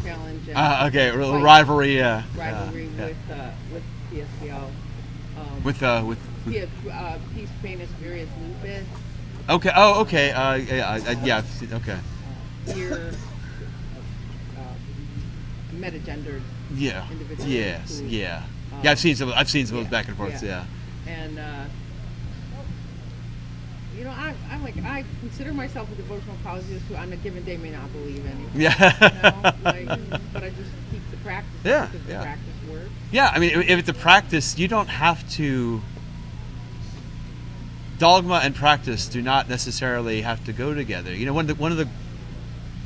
challenge and Uh, okay, rivalry. Uh, rivalry with uh, with CSBO. Um, with uh, with. Yeah, uh, P. Sufenas Virius Lupus, okay. Oh, okay. Uh, yeah. I- I- yeah. Okay. here, uh, metagendered, Yeah. Individuals Yes. who, Yeah. um, Yeah. I've seen some. I've seen some of yeah, those back and forths. yeah. Yeah. and uh, you know, I, I'm like I consider myself a devotional polytheist who on a given day may not believe anything. Yeah. You know, like, but I just keep the practice Yeah, because yeah. the practice works. Yeah, I mean, if it's a practice, you don't have to. Dogma and practice do not necessarily have to go together. You know, one of the, one of the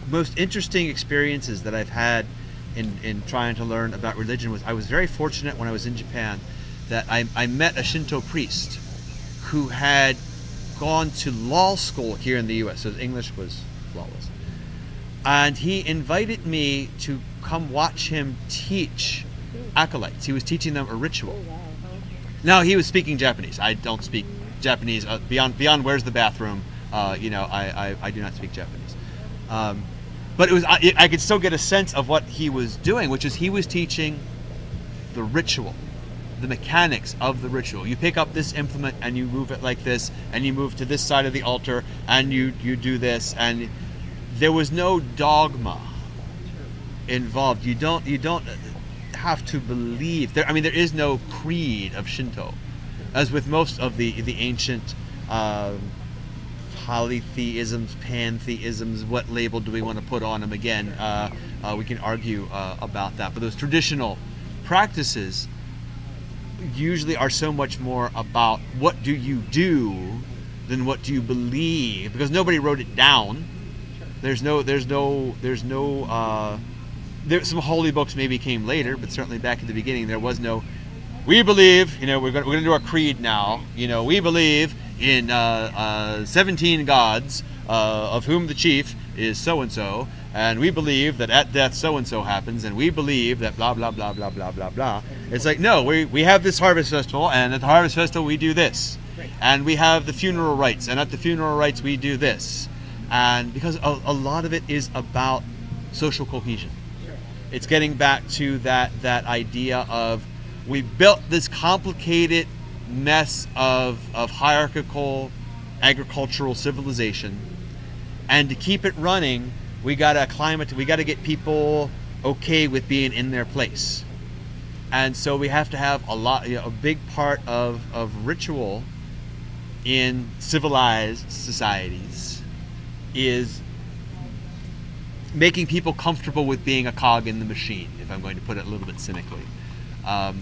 most interesting experiences that I've had in, in trying to learn about religion was I was very fortunate when I was in Japan that I, I met a Shinto priest who had gone to law school here in the U.S., so his English was flawless. And he invited me to come watch him teach acolytes. He was teaching them a ritual. Oh, now, he was speaking Japanese. I don't speak Japanese. Uh, beyond beyond where's the bathroom? Uh, you know, I, I, I do not speak Japanese. Um, but it was I, I could still get a sense of what he was doing, which is he was teaching the ritual, the mechanics of the ritual. You pick up this implement and you move it like this, and you move to this side of the altar, and you you do this, and there was no dogma involved. You don't you don't have to believe there. I mean, there is no creed of Shinto, as with most of the the ancient um, polytheisms, pantheisms. What label do we want to put on them? Again, uh, uh, we can argue uh, about that. But those traditional practices usually are so much more about what do you do than what do you believe, because nobody wrote it down. There's no, there's no, there's no. Uh, there some holy books maybe came later, but certainly back at the beginning there was no. We believe, you know, we're going we're to do our creed now. You know, we believe in uh, uh, 17 gods, uh, of whom the chief is so and so, and we believe that at death so and so happens, and we believe that blah blah blah blah blah blah blah. It's like no, we we have this harvest festival, and at the harvest festival we do this, and we have the funeral rites, and at the funeral rites we do this, and because a, a lot of it is about social cohesion it's getting back to that that idea of we built this complicated mess of, of hierarchical agricultural civilization. And to keep it running we got to climate we got to get people okay with being in their place. And so we have to have a lot you know, a big part of, of ritual in civilized societies is making people comfortable with being a cog in the machine, if I'm going to put it a little bit cynically, um,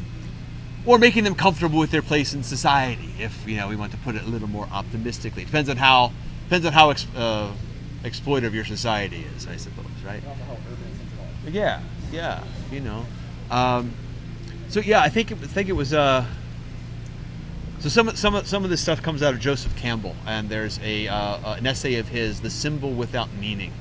or making them comfortable with their place in society, if you know we want to put it a little more optimistically. Depends on how depends on how ex, uh, exploitive your society is, I suppose, right? Yeah, yeah, you know. Um, so yeah, I think it, I think it was. Uh, so So some some of- some of this stuff comes out of Joseph Campbell, and there's a uh, an essay of his, "The Symbol Without Meaning,"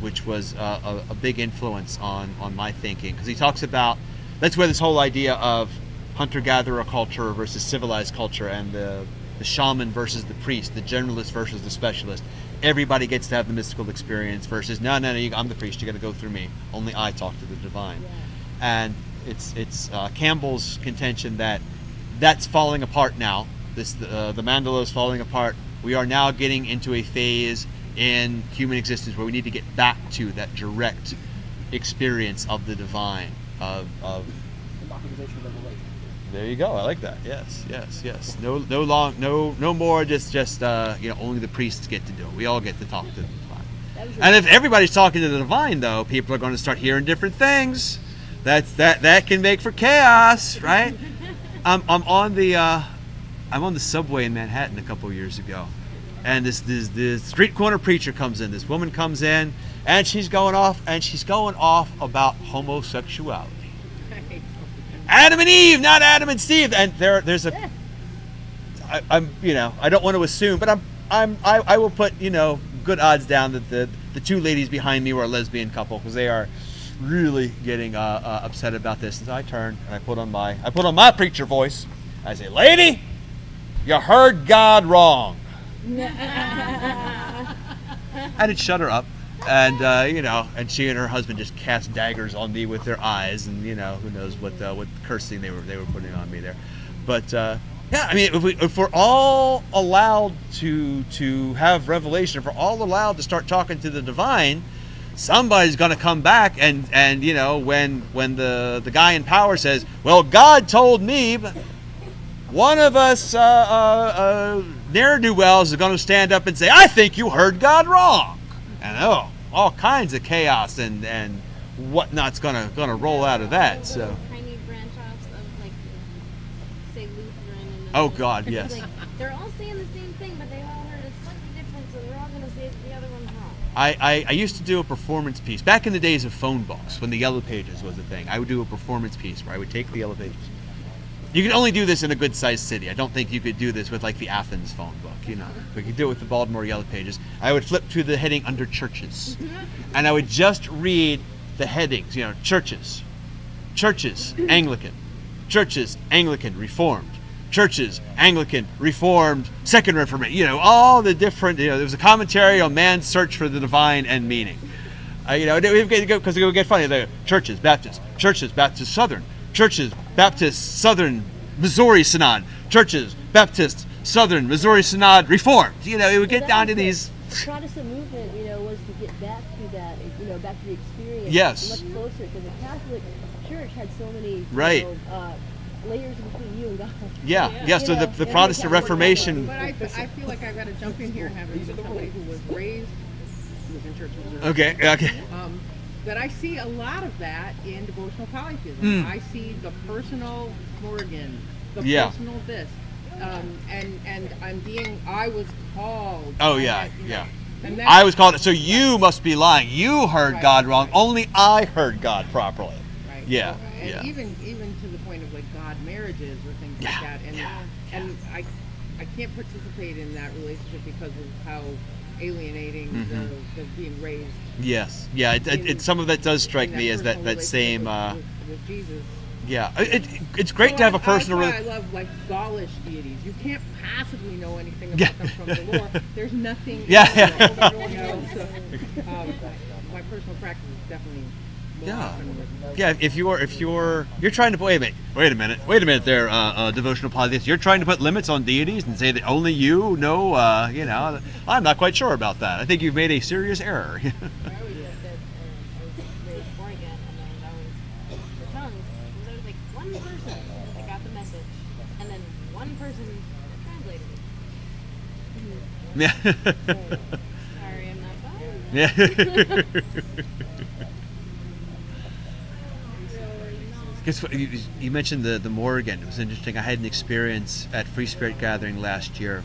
which was uh, a, a big influence on on my thinking because he talks about that's where this whole idea of hunter-gatherer culture versus civilized culture and the the shaman versus the priest, the generalist versus the specialist. Everybody gets to have the mystical experience versus no, no, no. You, I'm the priest. You got to go through me. Only I talk to the divine. And it's it's uh, Campbell's contention that that's falling apart now. This uh, the mandala is falling apart. We are now getting into a phase in human existence where we need to get back to that direct experience of the divine. Of, of Democratization of revelation. There you go. I like that. Yes, yes, yes. No, no long, no, no more. Just, just uh, you know, only the priests get to do it. We all get to talk to the divine. And if everybody's talking to the divine, though, people are going to start hearing different things. That's that that can make for chaos, right? I'm, I'm on the uh, I'm on the subway in Manhattan a couple years ago, and this this this street corner preacher comes in. This woman comes in, and she's going off, and she's going off about homosexuality. Adam and Eve, not Adam and Steve. And there, there's a, I, I'm, you know, I don't want to assume, but I'm, I'm, I, I will put, you know, good odds down that the the two ladies behind me were a lesbian couple because they are really getting uh, uh, upset about this. And so I turn and I put on my, I put on my preacher voice. I say, lady, you heard God wrong. and it shut her up. And uh, you know, and she and her husband just cast daggers on me with their eyes, and you know, who knows what uh, what cursing they were they were putting on me there. But uh, yeah, I mean, if, we, if we're all allowed to to have revelation, if we're all allowed to start talking to the divine, somebody's going to come back and and you know when when the the guy in power says, "Well, God told me," one of us uh, uh, uh, ne'er do wells is going to stand up and say, "I think you heard God wrong," and oh, all kinds of chaos and and whatnot's going to going to roll out of that. So. Tiny branch of like, say Lutheran and. Oh, God, yes. Like, they're all saying the same thing, but they all heard it slightly different, so they're all gonna say that the other one's wrong. I, I, I used to do a performance piece back in the days of phone books when the yellow pages was a thing. I would do a performance piece where I would take the yellow pages. You can only do this in a good sized city. I don't think you could do this with like the Athens phone book, you know. We could do it with the Baltimore yellow pages. I would flip to the heading under churches. And I would just read the headings, you know, churches, churches, Anglican, churches, Anglican, Reformed, churches, Anglican, Reformed, Second Reformation, you know, all the different, you know, there was a commentary on man's search for the divine and meaning. Uh, you know, because it would get funny. The churches, Baptist, churches, Baptist Southern, churches, Baptist Southern, Missouri Synod, churches, Baptist Southern, Missouri Synod, Reformed. You know, it would But get down to the- these. The Protestant movement, you know, was to get back to that, you know, back to the experience. Yes. Much closer, because the Catholic Church had so many, Right. know, uh, layers between you and God. Yeah, yeah. So You the, the Protestant Catholic Reformation. But I, I feel like I've gotta jump in here, having been somebody who was raised, who was in church, who was Okay, okay. um, that I see a lot of that in devotional polytheism. Mm. I see the personal Morrigan, the Yeah. personal this, um, and and I'm being I was called. Oh yeah, know, yeah. And that, I was called. So you must be lying. You heard Right. God wrong. Only I heard God properly. Right. Yeah, And yeah. even even to the point of like God marriages or things Yeah, like that. And yeah, and I I can't participate in that relationship because of how alienating Mhm. the, the being raised. Yes, yeah. It, it, it, some of that does strike me as that that same. Uh, with, with Jesus. yeah, it, it- it's great So to have a personal. That's why I love like Gaulish deities. You can't possibly know anything about Yeah. them from the lore. There's nothing. Yeah, yeah. know, so, um, my personal practice is definitely Yeah. Yeah, if you're if you're you're trying to wait a minute, wait a minute, wait a minute, there, uh, uh, devotional polytheists. You're trying to put limits on deities and say that only you know. Uh, you know, I'm not quite sure about that. I think you've made a serious error. I always said that I was raised born again, and then I was the was like one person that got the message, and then one person that translated it. yeah. Sorry, I'm not fine. Yeah. Guess what? You, you mentioned the the Morrigan. It was interesting. I had an experience at Free Spirit Gathering last year.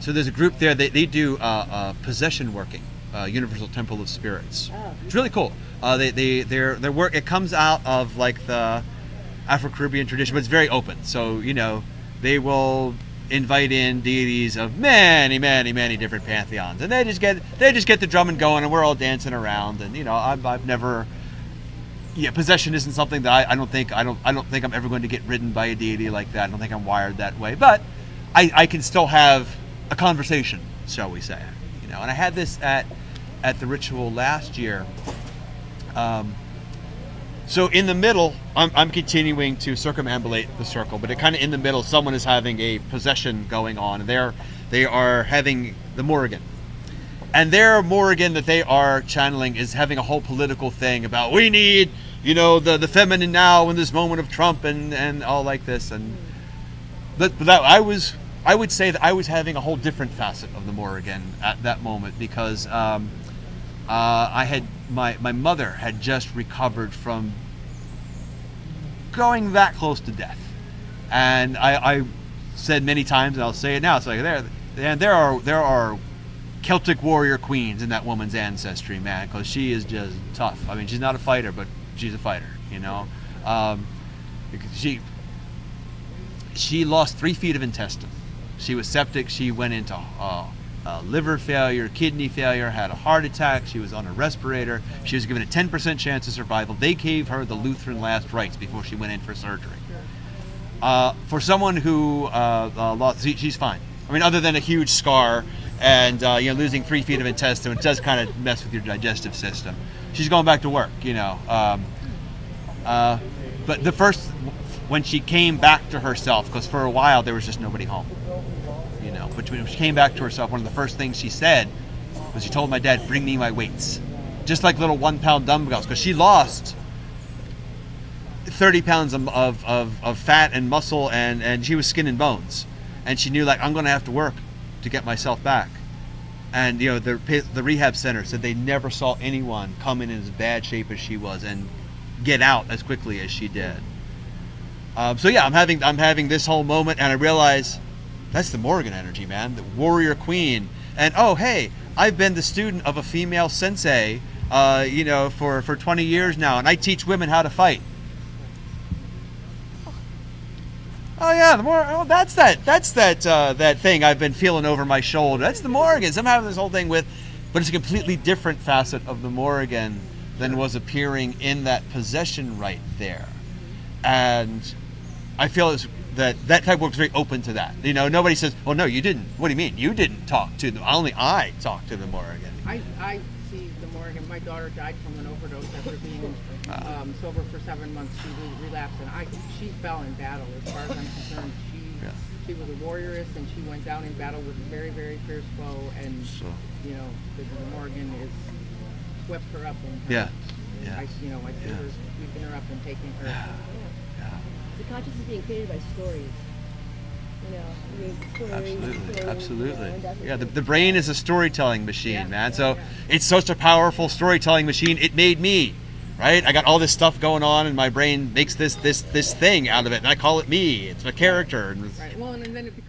So there's a group there. They, they do uh, uh, possession working, uh, Universal Temple of Spirits. Oh. It's really cool. Uh, they they their their work it comes out of like the Afro Caribbean tradition, but it's very open. So you know they will invite in deities of many, many, many different pantheons, and they just get they just get the drumming going, and we're all dancing around, and you know, I've, I've never. Yeah, possession isn't something that I, I don't think I don't I don't think I'm ever going to get ridden by a deity like that. I don't think I'm wired that way, but I, I can still have a conversation, shall we say? You know, and I had this at at the ritual last year. Um, so in the middle, I'm, I'm continuing to circumambulate the circle, but it kind of in the middle, someone is having a possession going on, and they're they are having the Morrigan, and their Morrigan that they are channeling is having a whole political thing about we need you know the the feminine now in this moment of Trump and and all like this, and but, that I was I would say that I was having a whole different facet of the Morrigan at that moment because. Um, uh, I had my my mother had just recovered from going that close to death, and I, I said many times, and I'll say it now. It's like there, and there are there are Celtic warrior queens in that woman's ancestry, man, because she is just tough. I mean, she's not a fighter, but she's a fighter, you know. Um, she she lost three feet of intestine. She was septic. She went into uh, uh, liver failure, kidney failure, had a heart attack. She was on a respirator. She was given a 10% chance of survival. They gave her the Lutheran last rites before she went in for surgery. Uh, for someone who uh, uh, lost, she, she's fine. I mean, other than a huge scar and uh, you know losing three feet of intestine, it does kind of mess with your digestive system. She's going back to work, you know. Um, uh, but the first, when she came back to herself, because for a while there was just nobody home you know. But when she came back to herself, one of the first things she said was she told my dad, "Bring me my weights," just like little one-pound dumbbells, because she lost thirty pounds of, of, of, of fat and muscle, and and she was skin and bones, and she knew like I'm going to have to work to get myself back. And you know the the rehab center said they never saw anyone come in as bad shape as she was and get out as quickly as she did. Um, so yeah, I'm having I'm having this whole moment, and I realize that's the Morrigan energy, man. The warrior queen. And oh, hey, I've been the student of a female sensei, uh, you know, for, for 20 years now, and I teach women how to fight. Oh yeah, the more. Oh, that's that. That's that. Uh, that thing I've been feeling over my shoulder. That's the Morrigans. I'm having this whole thing with, but it's a completely different facet of the Morrigan than was appearing in that possession right there, and I feel it's that that type of work is very open to that. You know, nobody says, "Well, no, you didn't." What do you mean? You didn't talk to them. Only I talked to the Morrigan. I, I see the Morrigan. My daughter died from an overdose after being um, sober for seven months. She relapsed, and I she fell in battle. As far as I'm concerned, she Yeah. she was a warrioress, and she went down in battle with a very very fierce foe. And So- you know, the, the Morrigan is swept her up And yeah. Yeah. I you know I see Yeah. her sweeping her up and taking her. Yeah. The consciousness is being created by stories. You know, I mean, stories, Absolutely, stories, absolutely. you know, Yeah, the, the brain is a storytelling machine, Yeah, man. So yeah. it's such a powerful storytelling machine. It made me, right? I got all this stuff going on, and my brain makes this this this thing out of it, and I call it me. It's a character. Right. Well, and then it becomes